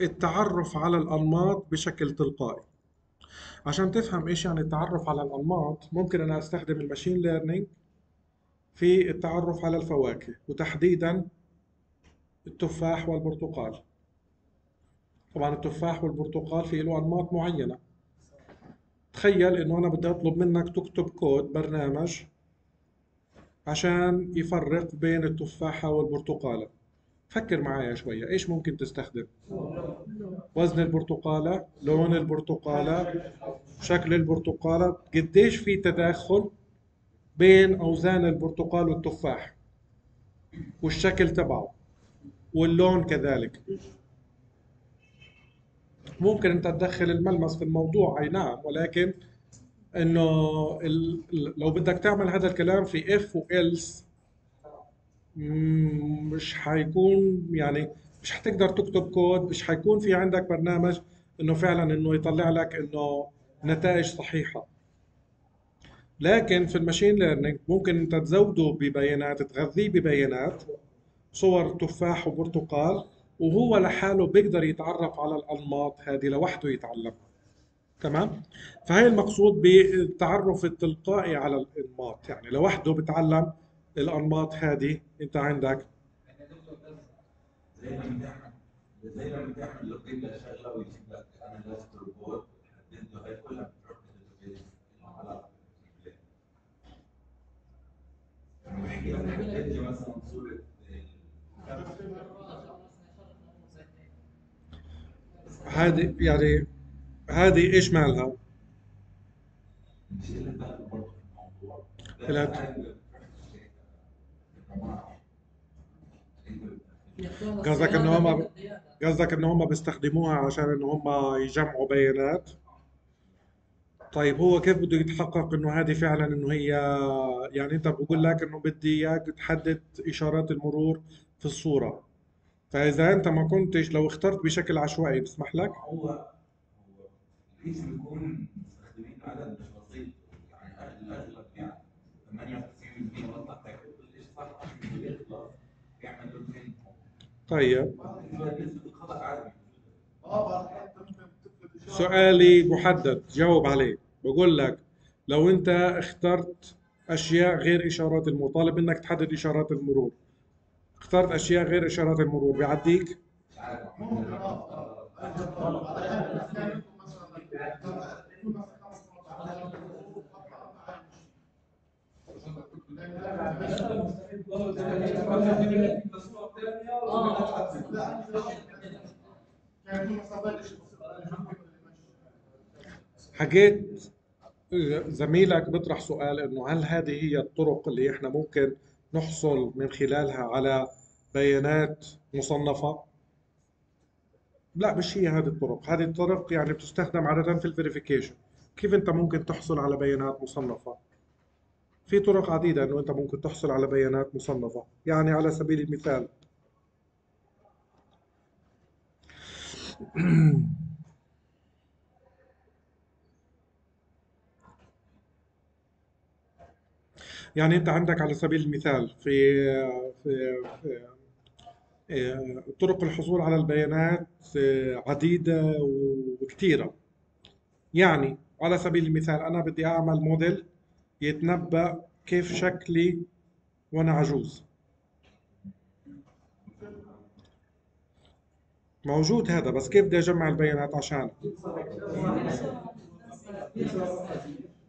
التعرف على الأنماط بشكل تلقائي. عشان تفهم إيش يعني التعرف على الأنماط ممكن أنا أستخدم ال machine learning في التعرف على الفواكه وتحديدا التفاح والبرتقال. طبعا التفاح والبرتقال في له أنماط معينة. تخيل إنه أنا بدي أطلب منك تكتب كود برنامج عشان يفرق بين التفاحة والبرتقالة. فكر معايا شوية إيش ممكن تستخدم؟ وزن البرتقالة لون البرتقالة شكل البرتقالة. قديش في تداخل بين أوزان البرتقال والتفاح؟ والشكل تبعه واللون كذلك. ممكن أنت تدخل الملمس في الموضوع أي نعم ولكن إنه لو بدك تعمل هذا الكلام في اف والس مش حيكون يعني مش حتقدر تكتب كود مش حيكون في عندك برنامج إنه فعلا إنه يطلع لك إنه نتائج صحيحة. لكن في ال machine learning ممكن أنت تزوده ببيانات تغذيه ببيانات صور تفاح وبرتقال وهو لحاله بيقدر يتعرف على الأنماط هذه لوحده يتعلمها. تمام؟ فهي المقصود بالتعرف التلقائي على الأنماط. يعني لوحده بتعلم الأنماط هذه أنت عندك؟ زي ما زي ما شغله ويجيب لك أنا هي كلها بتروح هذه يعني هذه إيش مالها؟ أنتوا قصدك ان هم قصدك ان هم بيستخدموها عشان ان هم يجمعوا بيانات؟ طيب هو كيف بده يتحقق إنه هذه فعلا إنه هي يعني أنت بقول لك إنه بدي إياك تحدد إشارات المرور في الصورة. فإذا أنت ما كنتش لو اخترت بشكل عشوائي بسمح لك؟ هو مستخدمين عدد مش بسيط يعني الاغلب يعني 98% بطلع هيكتب إيش صح. بيخلص يعمل طيب. سؤالي محدد. جاوب عليه. بقول لك لو أنت اخترت أشياء غير إشارات المرور طالب منك تحدد إشارات المرور. اخترت أشياء غير إشارات المرور بيعديك مش عارف ممكن آه آه بعض الأحيان الأحيان يكون مثلا يكون مثلا خمس مرات على الأقل أطلع أطلع كان يكون مسافات شيء بسيط حكيت زميلك بيطرح سؤال إنه هل هذه هي الطرق اللي إحنا ممكن نحصل من خلالها على بيانات مصنفة؟ لا مش هي هذه الطرق، هذه الطرق يعني بتستخدم عادة في الفيريفيكيشن، كيف أنت ممكن تحصل على بيانات مصنفة؟ في طرق عديدة أنه أنت ممكن تحصل على بيانات مصنفة، يعني على سبيل المثال. يعني أنت عندك على سبيل المثال في في, في آه، طرق الحصول على البيانات آه، عديدة وكثيرة. يعني على سبيل المثال أنا بدي أعمل موديل يتنبأ كيف شكلي وأنا عجوز. موجود هذا بس كيف بدي أجمع البيانات عشان؟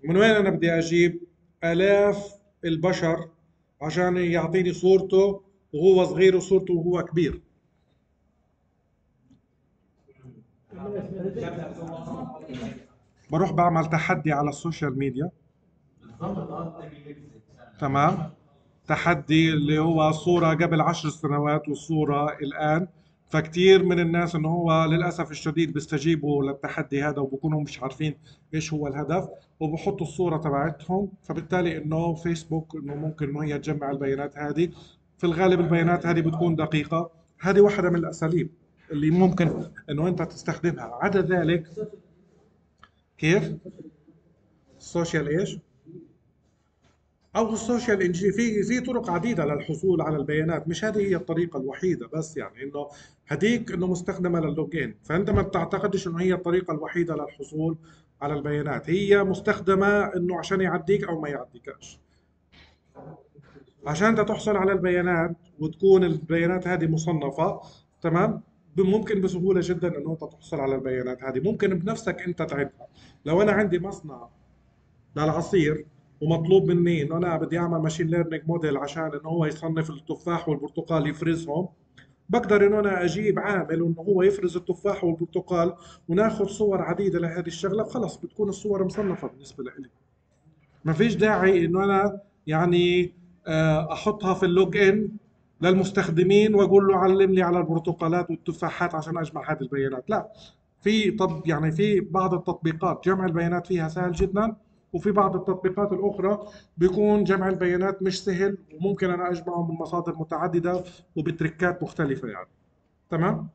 من وين أنا بدي أجيب؟ آلاف البشر عشان يعطيني صورته وهو صغير وصورته وهو كبير. بروح بعمل تحدي على ال social media. تمام. تحدي اللي هو صورة قبل عشر سنوات والصورة الآن. فكتير من الناس إنه هو للأسف الشديد بيستجيبوا للتحدي هذا وبكونوا مش عارفين إيش هو الهدف وبحطوا الصورة تبعتهم. فبالتالي إنه فيسبوك إنه ممكن إنه هي تجمع البيانات هذه. في الغالب البيانات هذه بتكون دقيقة. هذه واحدة من الأساليب اللي ممكن إنه أنت تستخدمها. عدا ذلك كيف؟ ال social إيش؟ أو ال social engineer في في طرق عديدة للحصول على البيانات. مش هذه هي الطريقة الوحيدة بس يعني إنه هديك إنه مستخدمة للوجين فانت ما بتعتقدش إنه هي الطريقة الوحيدة للحصول على البيانات هي مستخدمة إنه عشان يعديك أو ما يعديكش. عشان أنت تحصل على البيانات وتكون البيانات هذه مصنفة تمام؟ ممكن بسهولة جدا إنه أنت تحصل على البيانات هذه. ممكن بنفسك أنت تعدها لو أنا عندي مصنع للعصير ومطلوب مني إنه أنا بدي أعمل machine learning model عشان إنه هو يصنف التفاح والبرتقال يفرزهم. بقدر إنه أنا أجيب عامل انه هو يفرز التفاح والبرتقال وناخذ صور عديدة لهذه الشغلة خلص بتكون الصور مصنفة بالنسبة لي ما فيش داعي إنه أنا يعني آه، أحطها في اللوج إن للمستخدمين وأقول له علم لي على البرتقالات والتفاحات عشان أجمع هذه البيانات. لا في طب يعني في بعض التطبيقات جمع البيانات فيها سهل جدا. وفي بعض التطبيقات الأخرى بيكون جمع البيانات مش سهل وممكن أنا أجمعه من مصادر متعددة وبتركات مختلفة يعني تمام؟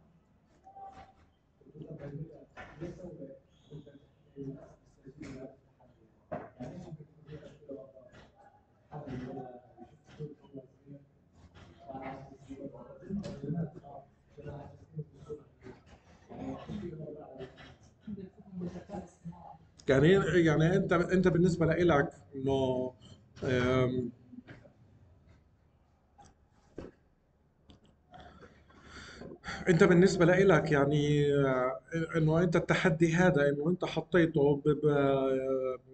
يعني يعني انت أنت بالنسبة لك إنه أنت بالنسبة لك يعني آه، إنه أنت التحدي هذا إنه أنت حطيته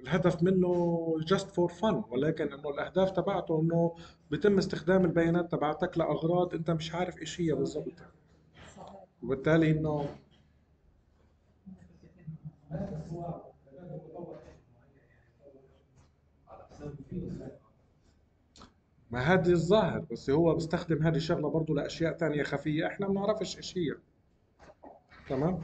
الهدف منه just for fun ولكن إنه الأهداف تبعته إنه بيتم استخدام البيانات تبعتك لأغراض أنت مش عارف إيش هي بالضبط. وبالتالي إنه ما هذا الظاهر بس هو بيستخدم هذه الشغلة برضه لأشياء تانية خفية. إحنا ما بنعرفش إيش هي. تمام؟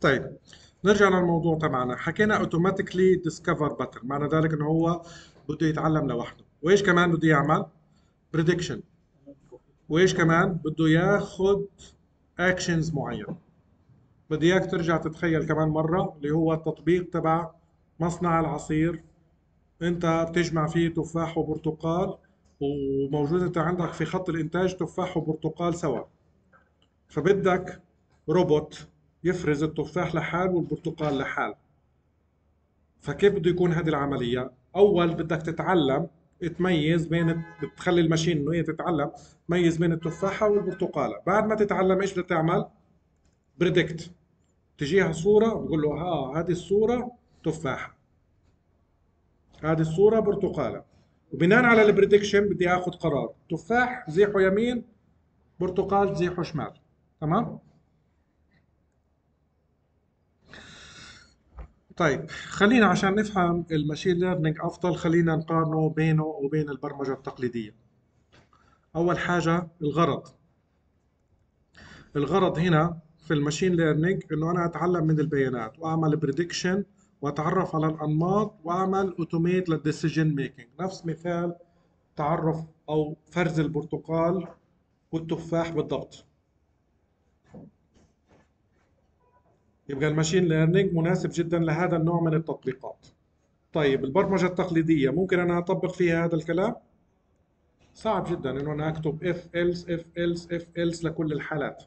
طيب نرجع للموضوع تبعنا. حكينا automatically discover pattern معنى ذلك إنه هو بده يتعلم لوحده. وإيش كمان بده يعمل؟ prediction وإيش كمان؟ بده ياخذ actions معينه بدي إياك ترجع تتخيل كمان مرة اللي هو التطبيق تبع مصنع العصير. أنت بتجمع فيه تفاح وبرتقال وموجود أنت عندك في خط الإنتاج تفاح وبرتقال سوا. فبدك روبوت يفرز التفاح لحال والبرتقال لحال. فكيف بده يكون هذه العملية؟ أول بدك تتعلم تميز بين بتخلي ال machine إنه هي تتعلم تميز بين التفاحة والبرتقالة، بعد ما تتعلم إيش بدها تعمل؟ predict تجيها صورة بقول له ها هذه الصورة تفاحة. هذه الصورة برتقالة. وبناء على ال prediction بدي آخذ قرار. تفاح زيحه يمين برتقال زيحه شمال. تمام؟ طيب خلينا عشان نفهم ال machine learning أفضل خلينا نقارنه بينه وبين البرمجة التقليدية. أول حاجة الغرض. الغرض هنا في ال machine learning إنه أنا أتعلم من البيانات وأعمل prediction وأتعرف على الأنماط وأعمل automate لل decision making نفس مثال تعرف أو فرز البرتقال والتفاح بالضبط. يبقى الماشين ليرنينج مناسب جدا لهذا النوع من التطبيقات. طيب البرمجة التقليدية ممكن أنا أطبق فيها هذا الكلام؟ صعب جدا إنه أنا أكتب if else if else if else لكل الحالات.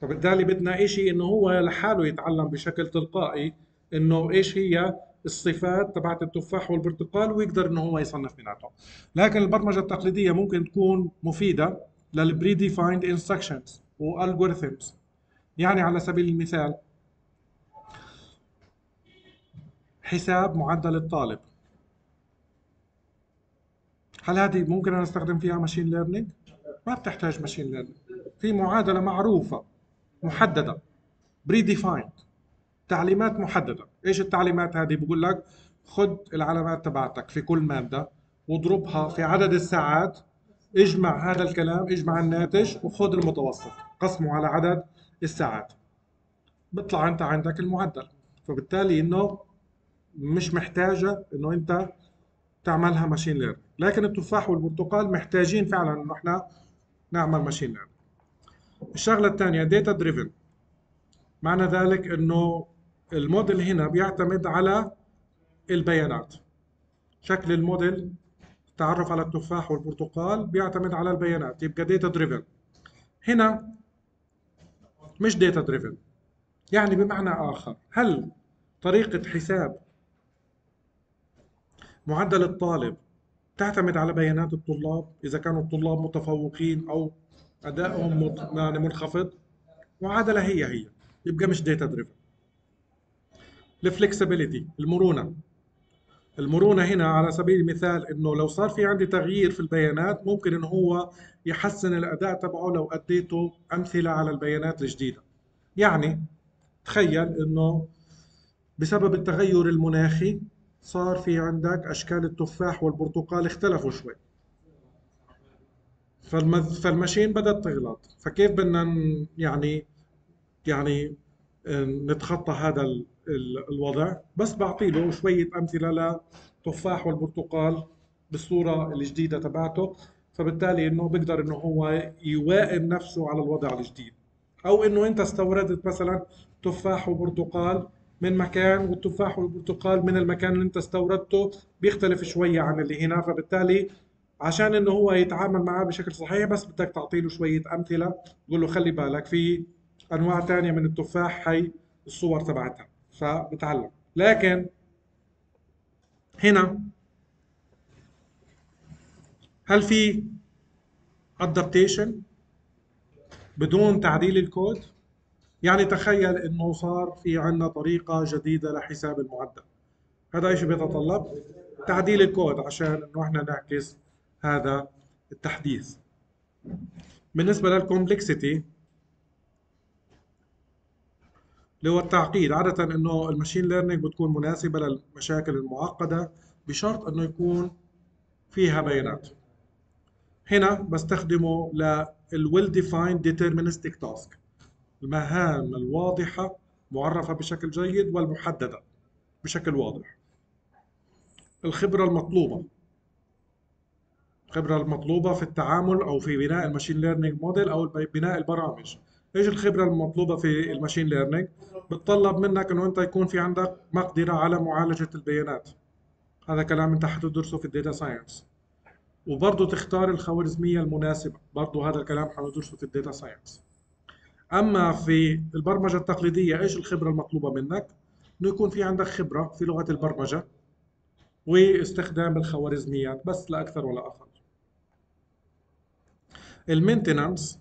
فبالتالي بدنا إشي إنه هو لحاله يتعلم بشكل تلقائي إنه إيش هي الصفات تبعت التفاح والبرتقال ويقدر إنه هو يصنف بيناتهم. لكن البرمجة التقليدية ممكن تكون مفيدة لل predefined instructions. و algorithms يعني على سبيل المثال حساب معدل الطالب. هل هذه ممكن أنا استخدم فيها machine learning ما بتحتاج machine learning في معادلة معروفة محددة predefined تعليمات محددة. إيش التعليمات هذه؟ بقول لك خذ العلامات تبعتك في كل مادة واضربها في عدد الساعات اجمع هذا الكلام اجمع الناتج وخذ المتوسط. قسمه على عدد الساعات. بيطلع انت عندك المعدل. فبالتالي إنه مش محتاجة إنه أنت تعملها machine learning لكن التفاح والبرتقال محتاجين فعلا إنه إحنا نعمل machine learning الشغلة الثانية data driven معنى ذلك إنه الموديل هنا بيعتمد على البيانات. شكل الموديل التعرف على التفاح والبرتقال بيعتمد على البيانات. يبقى data driven هنا مش data driven يعني بمعنى آخر هل طريقة حساب معدل الطالب تعتمد على بيانات الطلاب؟ إذا كانوا الطلاب متفوقين أو أدائهم يعني منخفض معادلة هي هي. يبقى مش data driven ال flexibility المرونة. المرونة هنا على سبيل المثال إنه لو صار في عندي تغيير في البيانات ممكن إنه هو يحسن الأداء تبعه لو أديته أمثلة على البيانات الجديدة. يعني تخيل إنه بسبب التغير المناخي صار في عندك أشكال التفاح والبرتقال اختلفوا شوي. فالماشين بدأت تغلط. فكيف بدنا يعني يعني نتخطى هذا الوضع. بس بعطي له شوية أمثلة لتفاح والبرتقال بالصورة الجديدة تبعته. فبالتالي إنه بيقدر إنه هو يوائم نفسه على الوضع الجديد. أو إنه أنت استوردت مثلا تفاح وبرتقال من مكان والتفاح والبرتقال من المكان اللي أنت استوردته بيختلف شوية عن اللي هنا. فبالتالي عشان إنه هو يتعامل معاه بشكل صحيح بس بدك تعطي له شوية أمثلة تقول له خلي بالك في أنواع تانية من التفاح هي الصور تبعتها. فبتعلم. لكن هنا هل في adaptation بدون تعديل الكود؟ يعني تخيل إنه صار في عندنا طريقة جديدة لحساب المعدل. هذا إيش بيتطلب تعديل الكود عشان إنه إحنا نعكس هذا التحديث. بالنسبة لل complexity اللي هو التعقيد. عادة إنه ال machine learning بتكون مناسبة للمشاكل المعقدة بشرط إنه يكون فيها بيانات. هنا بستخدمه لل well defined deterministic task المهام الواضحة معرفة بشكل جيد والمحددة بشكل واضح. الخبرة المطلوبة. الخبرة المطلوبة في التعامل أو في بناء ال machine learning model أو بناء البرامج. إيش الخبرة المطلوبة في ال machine learning؟ بتطلب منك انه انت يكون في عندك مقدرة على معالجة البيانات. هذا كلام انت حتدرسه في ال data science وبرضه تختار الخوارزمية المناسبة. برضه هذا الكلام حندرسه في ال data science أما في البرمجة التقليدية إيش الخبرة المطلوبة منك؟ إنه يكون في عندك خبرة في لغة البرمجة واستخدام الخوارزميات بس لا أكثر ولا أقل. ال maintenance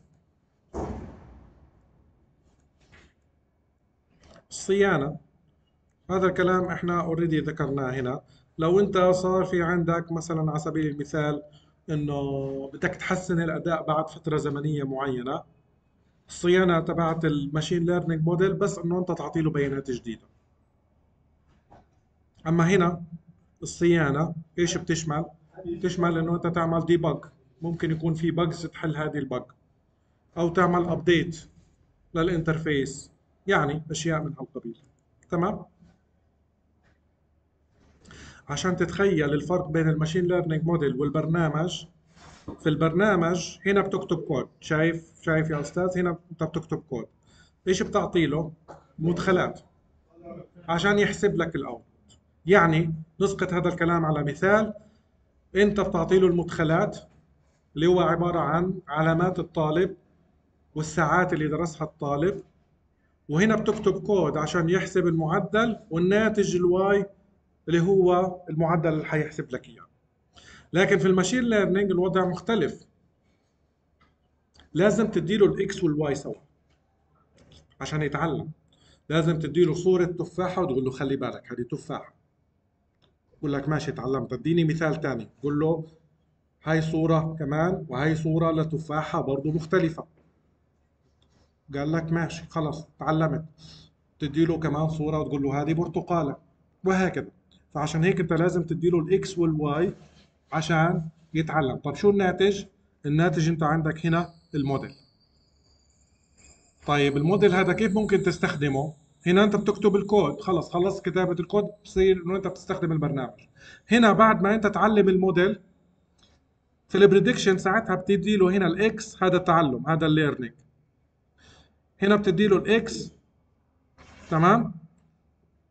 الصيانة هذا الكلام إحنا already ذكرناه هنا. لو أنت صار في عندك مثلا على سبيل المثال إنه بدك تحسن الأداء بعد فترة زمنية معينة الصيانة تبعت ال machine learning model بس إنه أنت تعطي له بيانات جديدة. أما هنا الصيانة إيش بتشمل؟ بتشمل إنه أنت تعمل ديبج ممكن يكون في بجز تحل هذه البج أو تعمل update لل interface يعني أشياء من هالقبيل تمام؟ عشان تتخيل الفرق بين ال machine learning model والبرنامج في البرنامج هنا بتكتب كود شايف؟ شايف يا أستاذ؟ هنا أنت بتكتب كود إيش بتعطي له؟ مدخلات. عشان يحسب لك ال out يعني نسقط هذا الكلام على مثال أنت بتعطي له المدخلات اللي هو عبارة عن علامات الطالب والساعات اللي درسها الطالب وهنا بتكتب كود عشان يحسب المعدل والناتج ال Y اللي هو المعدل اللي حيحسب لك إياه. لكن في ال machine learning الوضع مختلف. لازم تديله ال X وال Y سوا عشان يتعلم. لازم تديله صورة تفاحة وتقول له خلي بالك هذه تفاحة. بقول لك ماشي تعلمت. اديني مثال تاني. قول له هاي صورة كمان وهي صورة لتفاحة برضو مختلفة. قال لك ماشي خلص تعلمت. تدي له كمان صورة وتقول له هذه برتقالة. وهكذا. فعشان هيك انت لازم تدي له ال X وال Y عشان يتعلم. طب شو الناتج؟ الناتج انت عندك هنا الموديل. طيب الموديل هذا كيف ممكن تستخدمه؟ هنا انت بتكتب الكود. خلص خلص كتابة الكود بصير انه انت بتستخدم البرنامج. هنا بعد ما انت تعلم الموديل في ال prediction ساعتها بتدي له هنا ال X هذا التعلم هذا ال learning هنا بتدي له ال X تمام؟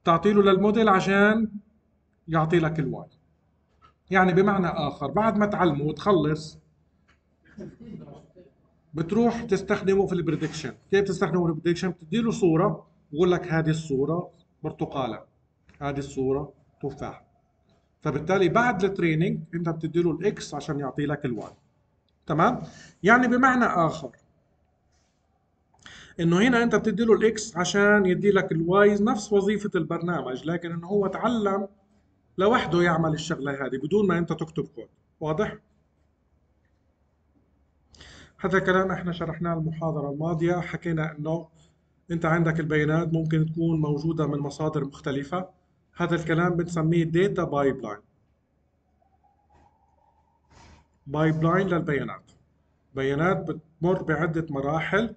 تعطي له للموديل عشان يعطي لك ال Y يعني بمعنى آخر بعد ما تعلمه وتخلص بتروح تستخدمه في ال prediction كيف تستخدمه في ال prediction بتدي له صورة بقول لك هذه الصورة برتقالة هذه الصورة تفاح. فبالتالي بعد ال training انت بتدي له ال X عشان يعطي لك ال Y تمام؟ يعني بمعنى آخر إنه هنا أنت بتدي له ال X عشان يدي لك ال Y نفس وظيفة البرنامج لكن إنه هو تعلم لوحده يعمل الشغلة هذه بدون ما أنت تكتب كود واضح؟ هذا الكلام إحنا شرحناه المحاضرة الماضية حكينا إنه أنت عندك البيانات ممكن تكون موجودة من مصادر مختلفة. هذا الكلام بنسميه data pipeline pipeline للبيانات. بيانات بتمر بعدة مراحل.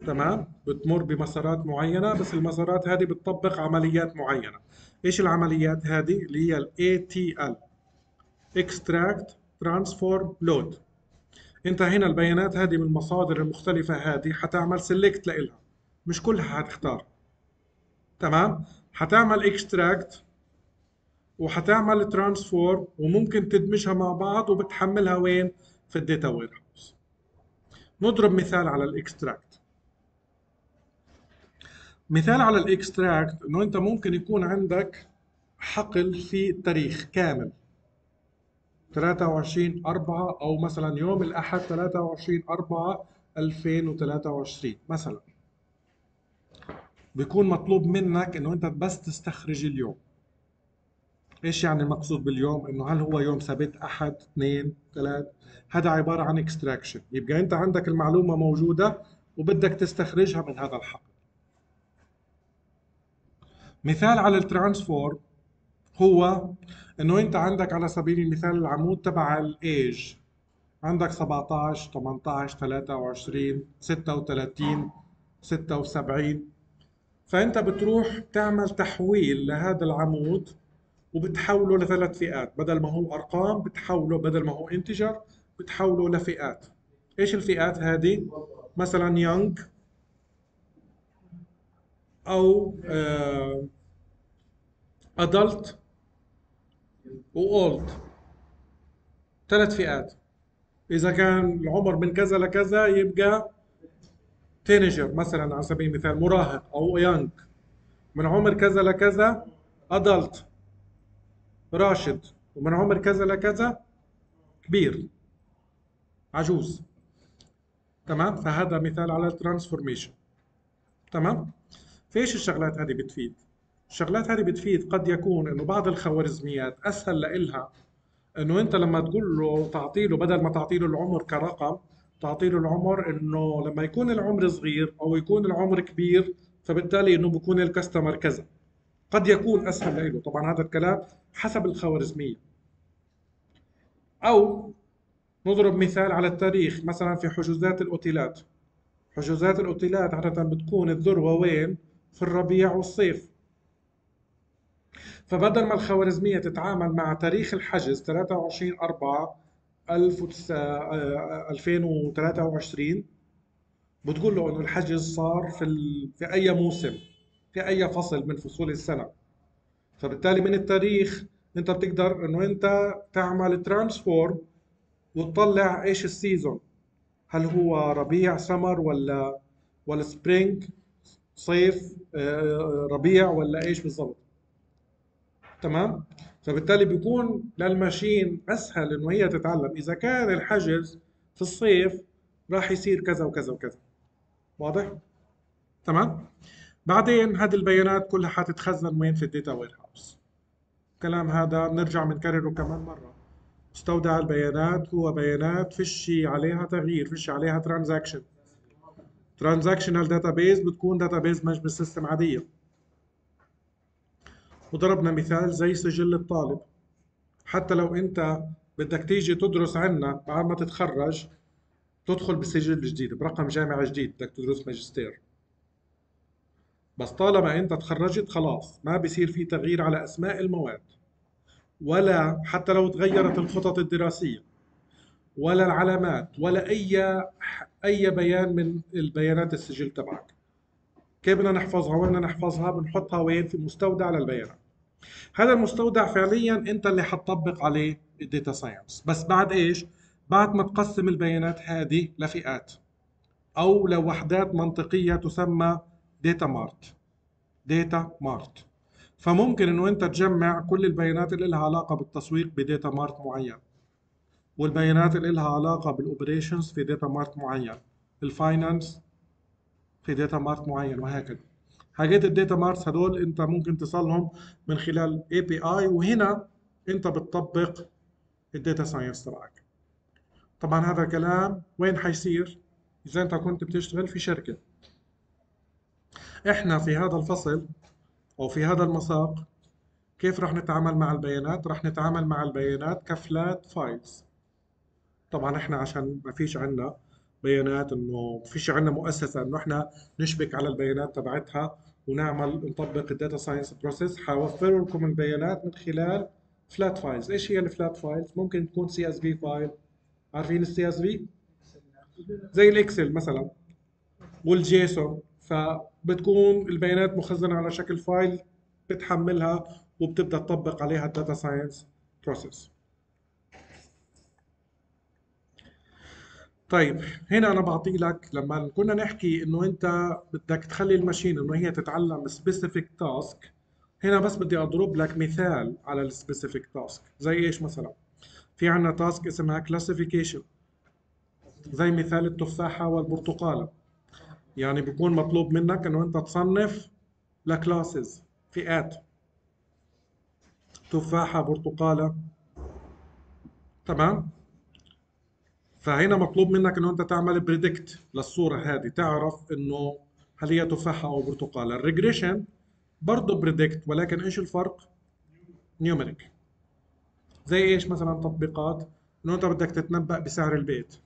تمام؟ بتمر بمسارات معينة بس المسارات هذه بتطبق عمليات معينة. إيش العمليات هذه؟ اللي هي ال ETL Extract Transform Load. انت هنا البيانات هذه من المصادر المختلفة هذه حتعمل select لإلها. مش كلها حتختار. تمام؟ حتعمل extract وحتعمل transform وممكن تدمجها مع بعض وبتحملها وين؟ في ال data ware نضرب مثال على ال extract مثال على ال extract إنه أنت ممكن يكون عندك حقل في التاريخ كامل. 23 4 أو مثلا يوم الأحد 23 4 2023 مثلا. بيكون مطلوب منك إنه أنت بس تستخرج اليوم. إيش يعني المقصود باليوم؟ إنه هل هو يوم سبت أحد اثنين ثلاث؟ هذا عبارة عن extraction يبقى أنت عندك المعلومة موجودة وبدك تستخرجها من هذا الحقل. مثال على ال transform هو إنه أنت عندك على سبيل المثال العمود تبع الإيج. عندك 17 18 23 36 76 فأنت بتروح تعمل تحويل لهذا العمود وبتحوله لثلاث فئات. بدل ما هو أرقام بتحوله بدل ما هو integer بتحوله لفئات. إيش الفئات هذه؟ مثلا young أو adult و old ثلاث فئات. إذا كان العمر من كذا لكذا يبقى teenager مثلا على سبيل المثال مراهق أو young من عمر كذا لكذا adult راشد. ومن عمر كذا لكذا كبير. عجوز. تمام؟ فهذا مثال على الترانسفورميشن. تمام؟ فإيش الشغلات هذه بتفيد؟ الشغلات هذه بتفيد. قد يكون إنه بعض الخوارزميات أسهل لإلها إنه أنت لما تقول له تعطي له بدل ما تعطي له العمر كرقم تعطي له العمر إنه لما يكون العمر صغير أو يكون العمر كبير فبالتالي إنه بكون الكاستمر كذا. قد يكون أسهل له طبعا هذا الكلام حسب الخوارزمية. أو نضرب مثال على التاريخ. مثلا في حجوزات الأوتيلات. حجوزات الأوتيلات عادة بتكون الذروة وين؟ في الربيع والصيف. فبدل ما الخوارزمية تتعامل مع تاريخ الحجز 23 4 2023 بتقول له إنه الحجز صار في ال... في أي موسم في أي فصل من فصول السنة. فبالتالي من التاريخ أنت بتقدر إنه أنت تعمل transform وتطلع إيش ال season. هل هو ربيع سمر ولا ولا spring صيف آه، ربيع ولا إيش بالضبط. تمام؟ فبالتالي بيكون لل machine أسهل إنه هي تتعلم. إذا كان الحجز في الصيف راح يصير كذا وكذا وكذا. واضح؟ تمام؟ بعدين هذه البيانات كلها حتتخزن وين؟ في ال data warehouse الكلام هذا بنرجع بنكرره كمان مرة. مستودع البيانات هو بيانات فيش عليها تغيير فيش عليها transaction transactional database بتكون database management system عادية. وضربنا مثال زي سجل الطالب. حتى لو انت بدك تيجي تدرس عنا بعد ما تتخرج تدخل بسجل جديد برقم جامعة جديد بدك تدرس ماجستير. بس طالما انت تخرجت خلاص ما بصير في تغيير على أسماء المواد. ولا حتى لو تغيرت الخطط الدراسية ولا العلامات ولا أي أي بيان من البيانات السجل تبعك. كيف بدنا نحفظها؟ وين نحفظها؟ بنحطها وين؟ في مستودع للبيانات. هذا المستودع فعليا أنت اللي حتطبق عليه ال data science. بس بعد إيش؟ بعد ما تقسم البيانات هذه لفئات أو لوحدات منطقية تسمى data mart data mart فممكن إنه أنت تجمع كل البيانات اللي لها علاقة بالتسويق ب data mart معين والبيانات اللي لها علاقة بال operations في data mart معين. ال finance في data mart معين وهكذا. حاجات ال data marts هدول انت ممكن تصلهم من خلال API وهنا انت بتطبق ال data science تبعك. طبعا هذا الكلام وين حيصير؟ إذا أنت كنت بتشتغل في شركة. إحنا في هذا الفصل أو في هذا المساق كيف رح نتعامل مع البيانات؟ رح نتعامل مع البيانات ك flat files طبعا إحنا عشان ما فيش عندنا بيانات إنه فيش عندنا مؤسسة إنه إحنا نشبك على البيانات تبعتها ونعمل نطبق ال data science process حوفر لكم البيانات من خلال flat files إيش هي ال flat files ممكن تكون CSV file عارفين ال CSV زي ال Excel مثلا وال JSON فبتكون البيانات مخزنة على شكل file بتحملها وبتبدأ تطبق عليها ال data science process طيب هنا أنا بعطي لك لما كنا نحكي إنه أنت بدك تخلي ال machine إنه هي تتعلم specific task هنا بس بدي أضرب لك مثال على ال specific task زي إيش مثلا؟ في عندنا task اسمها classification زي مثال التفاحة والبرتقالة. يعني بيكون مطلوب منك إنه أنت تصنف ل classes فئات. تفاحة برتقالة. تمام؟ فهنا مطلوب منك إنه أنت تعمل predict للصورة هذه. تعرف إنه هل هي تفاحة أو برتقالة ال regression برضه predict ولكن إيش الفرق؟ numeric زي إيش مثلا؟ تطبيقات. إنه أنت بدك تتنبأ بسعر البيت.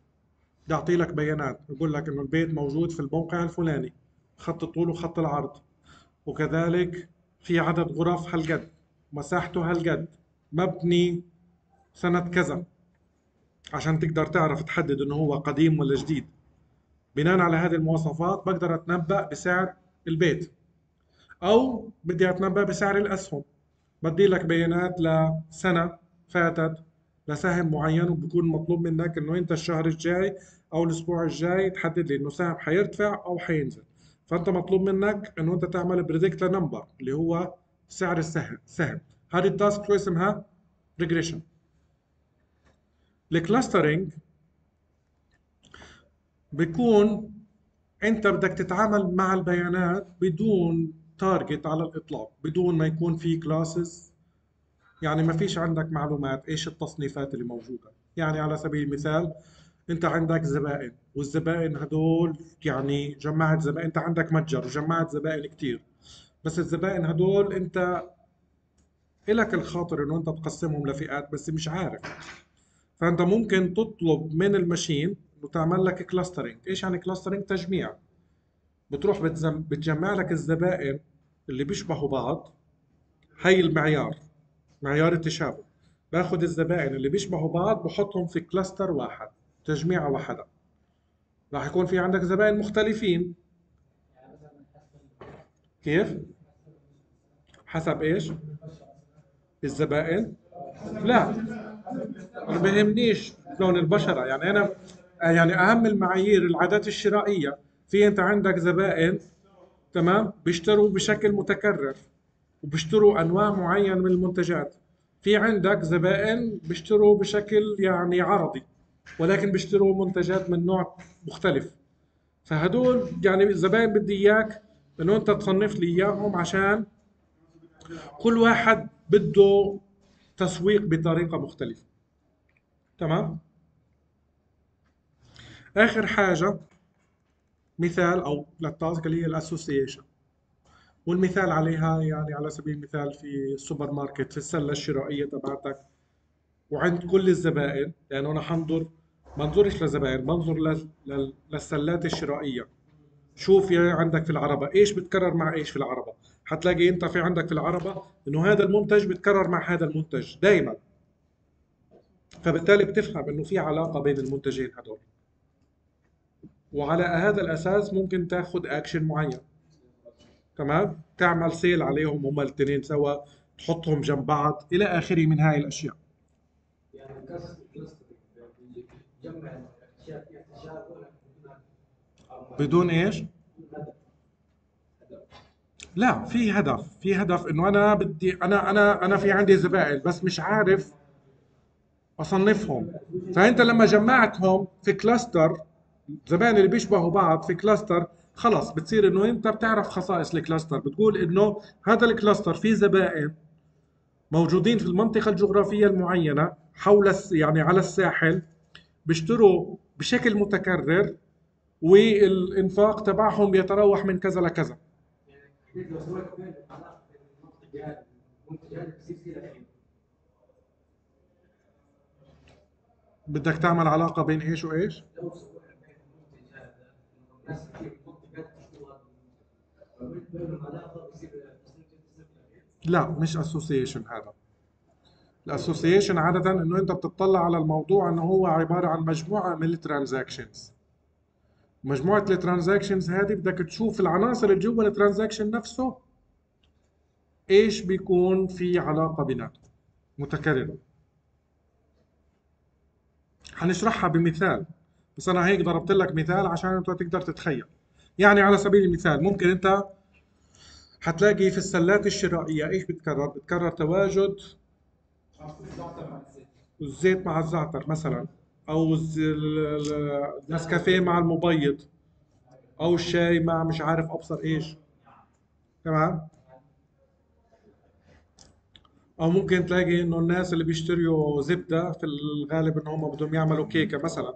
بدي أعطي لك بيانات. بقول لك إنه البيت موجود في الموقع الفلاني. خط الطول وخط العرض. وكذلك في عدد غرف هالقد. مساحته هالقد. مبني سنة كذا. عشان تقدر تعرف تحدد إنه هو قديم ولا جديد. بناء على هذه المواصفات بقدر أتنبأ بسعر البيت. أو بدي أتنبأ بسعر الأسهم. بدي لك بيانات لسنة فاتت لسهم معين وبكون مطلوب منك إنه أنت الشهر الجاي أو الأسبوع الجاي تحدد لي إنه سهم حيرتفع أو حينزل. فأنت مطلوب منك إنه أنت تعمل predict ل number اللي هو سعر السهم سهم. هذه ال task شو اسمها؟ regression ال clustering بيكون انت بدك تتعامل مع البيانات بدون target على الإطلاق بدون ما يكون في classes يعني ما فيش عندك معلومات إيش التصنيفات اللي موجودة. يعني على سبيل المثال أنت عندك زبائن والزبائن هدول يعني جمعت زبائن أنت عندك متجر وجمعت زبائن كتير. بس الزبائن هدول أنت إلك الخاطر إنه أنت تقسمهم لفئات بس مش عارف. فأنت ممكن تطلب من ال machine إنه تعمل لك clustering إيش يعني clustering تجميع. بتروح بتزم... بتجمع لك الزبائن اللي بيشبهوا بعض. هي المعيار معيار التشابه. باخذ الزبائن اللي بيشبهوا بعض بحطهم في كلاستر واحد تجميعة واحدة راح يكون في عندك زبائن مختلفين. كيف؟ حسب إيش؟ الزبائن؟ لا. ما بيهمنيش لون البشرة. يعني أنا يعني أهم المعايير العادات الشرائية في أنت عندك زبائن تمام؟ بيشتروا بشكل متكرر وبيشتروا أنواع معينة من المنتجات. في عندك زبائن بيشتروا بشكل يعني عرضي ولكن بيشتروا منتجات من نوع مختلف. فهدول يعني الزبائن بدي إياك إنه أنت تصنف لي إياهم عشان كل واحد بده تسويق بطريقة مختلفة. تمام؟ آخر حاجة مثال أو لل task اللي هي ال association والمثال عليها يعني على سبيل المثال في السوبر ماركت في السلة الشرائية تبعتك. وعند كل الزبائن لأنه أنا حنظر ما انظرش لزبائن بنظر لل- لل- للسلات الشرائية. شوف يا عندك في العربة إيش بتكرر مع إيش في العربة؟ حتلاقي انت في عندك في العربة انه هذا المنتج بتكرر مع هذا المنتج دائما فبالتالي بتفهم انه في علاقة بين المنتجين هدول. وعلى هذا الأساس ممكن تاخذ اكشن معين. تمام؟ تعمل sale عليهم هم الاثنين سوا تحطهم جنب بعض إلى آخره من هاي الأشياء. يعني بدون إيش؟ لا في هدف في هدف إنه أنا بدي أنا أنا أنا في عندي زبائن بس مش عارف أصنفهم. فأنت لما جمعتهم في cluster زبائن اللي بيشبهوا بعض في cluster خلص بتصير إنه أنت بتعرف خصائص ال cluster بتقول إنه هذا ال cluster فيه زبائن موجودين في المنطقة الجغرافية المعينة حول يعني على الساحل بيشتروا بشكل متكرر والإنفاق تبعهم يتراوح من كذا لكذا. يعني لو سويت بين العلاقه بين المنتجات المنتجات بتصير سلسله بدك تعمل علاقة بين إيش وإيش؟ لا مش اسوسيشن هذا. الاسوسيشن عادة إنه أنت بتطلع على الموضوع إنه هو عبارة عن مجموعة من ال transactions مجموعة ال transactions هذه بدك تشوف العناصر اللي جوا ال transaction نفسه. إيش بيكون في علاقة بيناتهم متكررة. حنشرحها بمثال بس أنا هيك ضربت لك مثال عشان أنت تقدر تتخيل. يعني على سبيل المثال ممكن أنت حتلاقي في السلات الشرائية إيش بتكرر؟ بتكرر تواجد الزيت مع الزعتر مثلا. أو النسكافيه مع المبيض أو الشاي مع مش عارف أبصر إيش. تمام؟ أو ممكن تلاقي إنه الناس اللي بيشتروا زبدة في الغالب إن هم بدهم يعملوا كيكة مثلا.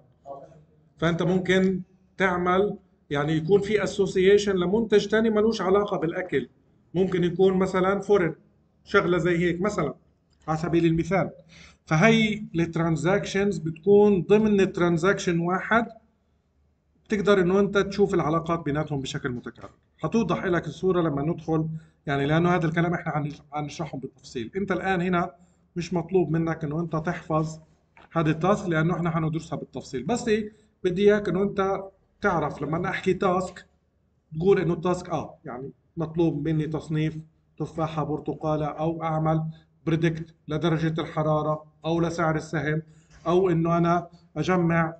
فأنت ممكن تعمل يعني يكون في association لمنتج تاني ملوش علاقة بالأكل. ممكن يكون مثلا فرن شغلة زي هيك مثلا على سبيل المثال. فهي ال transactions بتكون ضمن ال transaction واحد. بتقدر إنه أنت تشوف العلاقات بيناتهم بشكل متكرر. حتوضح لك الصورة لما ندخل يعني لأنه هذا الكلام إحنا حنشرحه بالتفصيل. أنت الآن هنا مش مطلوب منك إنه أنت تحفظ هذه ال task لأنه إحنا حندرسها بالتفصيل. بس هي بدي إياك إنه أنت تعرف لما أنا أحكي task تقول إنه ال task آه يعني مطلوب مني تصنيف تفاحة برتقالة أو أعمل. predict لدرجة الحرارة أو لسعر السهم أو إنه أنا أجمع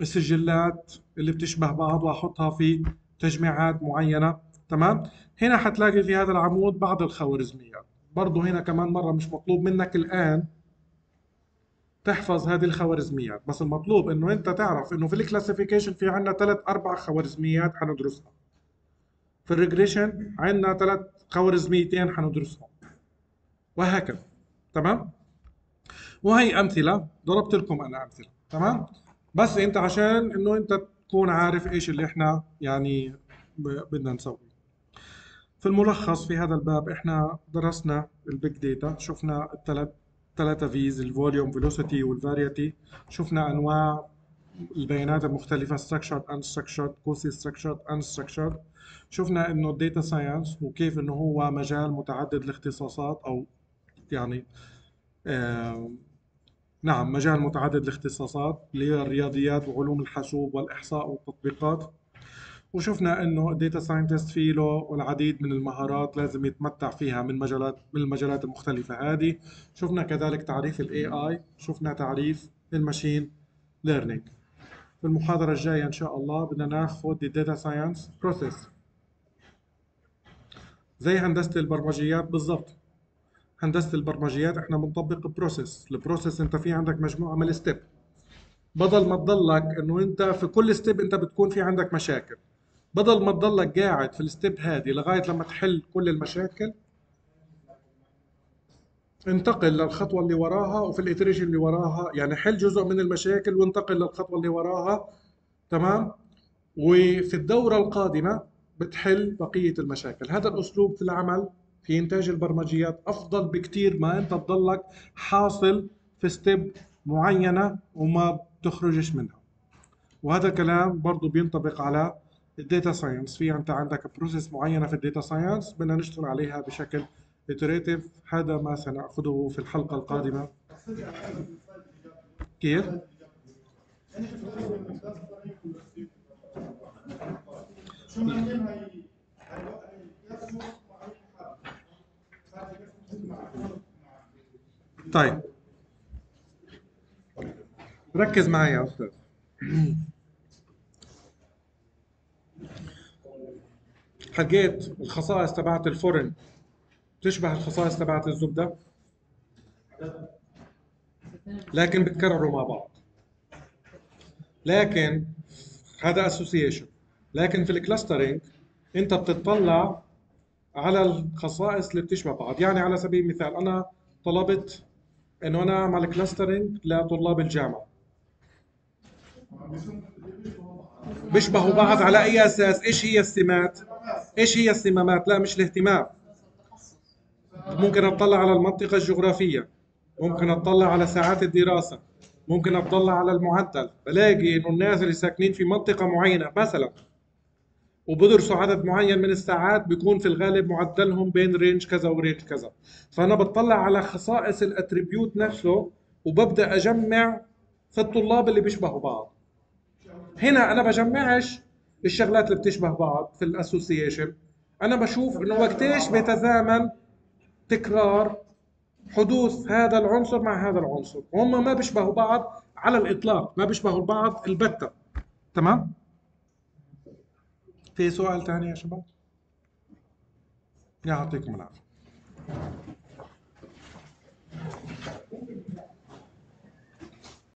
السجلات اللي بتشبه بعض وأحطها في تجميعات معينة. تمام؟ هنا حتلاقي في هذا العمود بعض الخوارزميات. برضه هنا كمان مرة مش مطلوب منك الآن تحفظ هذه الخوارزميات بس المطلوب إنه أنت تعرف إنه في ال classification في عندنا ثلاث أربع خوارزميات حندرسها. في ال regression عندنا ثلاث خوارزميتين حندرسهم. وهكذا. تمام؟ وهي أمثلة. ضربت لكم أنا أمثلة. تمام؟ بس أنت عشان إنه أنت تكون عارف إيش اللي إحنا يعني بدنا نسويه في الملخص في هذا الباب إحنا درسنا ال big data شفنا الثلاث ثلاثة Vs ال volume velocity وال variety شفنا أنواع البيانات المختلفة structured unstructured quasi structured unstructured. شفنا إنه ال data science وكيف إنه هو مجال متعدد الاختصاصات أو يعني نعم مجال متعدد الاختصاصات اللي هي الرياضيات وعلوم الحاسوب والإحصاء والتطبيقات. وشفنا إنه ال data scientist في له العديد من المهارات لازم يتمتع فيها من مجالات من المجالات المختلفة. هذه شفنا كذلك تعريف ال AI شفنا تعريف ال machine learning في المحاضرة الجاية إن شاء الله بدنا ناخذ ال data science process زي هندسة البرمجيات بالضبط. هندسة البرمجيات إحنا بنطبق process ال process أنت في عندك مجموعة من ال step بدل ما تضلك إنه أنت في كل step أنت بتكون في عندك مشاكل. بدل ما تضلك قاعد في ال step هذه لغاية لما تحل كل المشاكل انتقل للخطوة اللي وراها وفي ال iteration اللي وراها. يعني حل جزء من المشاكل وانتقل للخطوة اللي وراها. تمام؟ وفي الدورة القادمة بتحل بقية المشاكل. هذا الأسلوب في العمل. في إنتاج البرمجيات أفضل بكتير ما أنت تضلك حاصل في step معينة وما بتخرجش منها. وهذا الكلام برضو بينطبق على ال data science في أنت عندك process معينة في ال data science بدنا نشتغل عليها بشكل iterative. هذا ما سنأخذه في الحلقة القادمة. كيف؟ شو ممكن هي هي يسمح مع اي حد هذا يسمح مع طيب. ركز معي يا أستاذ. حكيت الخصائص تبعت الفرن تشبه الخصائص تبعت الزبدة. لكن بتكرروا مع بعض. لكن هذا association لكن في ال clustering أنت بتطلع على الخصائص اللي بتشبه بعض. يعني على سبيل المثال أنا طلبت إنه أنا أعمل clustering لطلاب الجامعة. بيشبهوا بعض على أي أساس؟ إيش هي السمات؟ إيش هي السمات؟ لا مش الاهتمام. ممكن أطلع على المنطقة الجغرافية. ممكن أطلع على ساعات الدراسة. ممكن أطلع على المعدل. بلاقي إنه الناس اللي ساكنين في منطقة معينة مثلا وبدرسوا عدد معين من الساعات بيكون في الغالب معدلهم بين range كذا و range كذا. فأنا بطلع على خصائص ال attribute نفسه وببدأ أجمع في الطلاب اللي بيشبهوا بعض. هنا أنا بجمعش الشغلات اللي بتشبه بعض في ال association أنا بشوف إنه وقتيش بيتزامن تكرار حدوث هذا العنصر مع هذا العنصر. وهم ما بيشبهوا بعض على الإطلاق ما بيشبهوا بعض البتة. تمام؟ في سؤال ثاني يا شباب؟ يعطيكم العافية.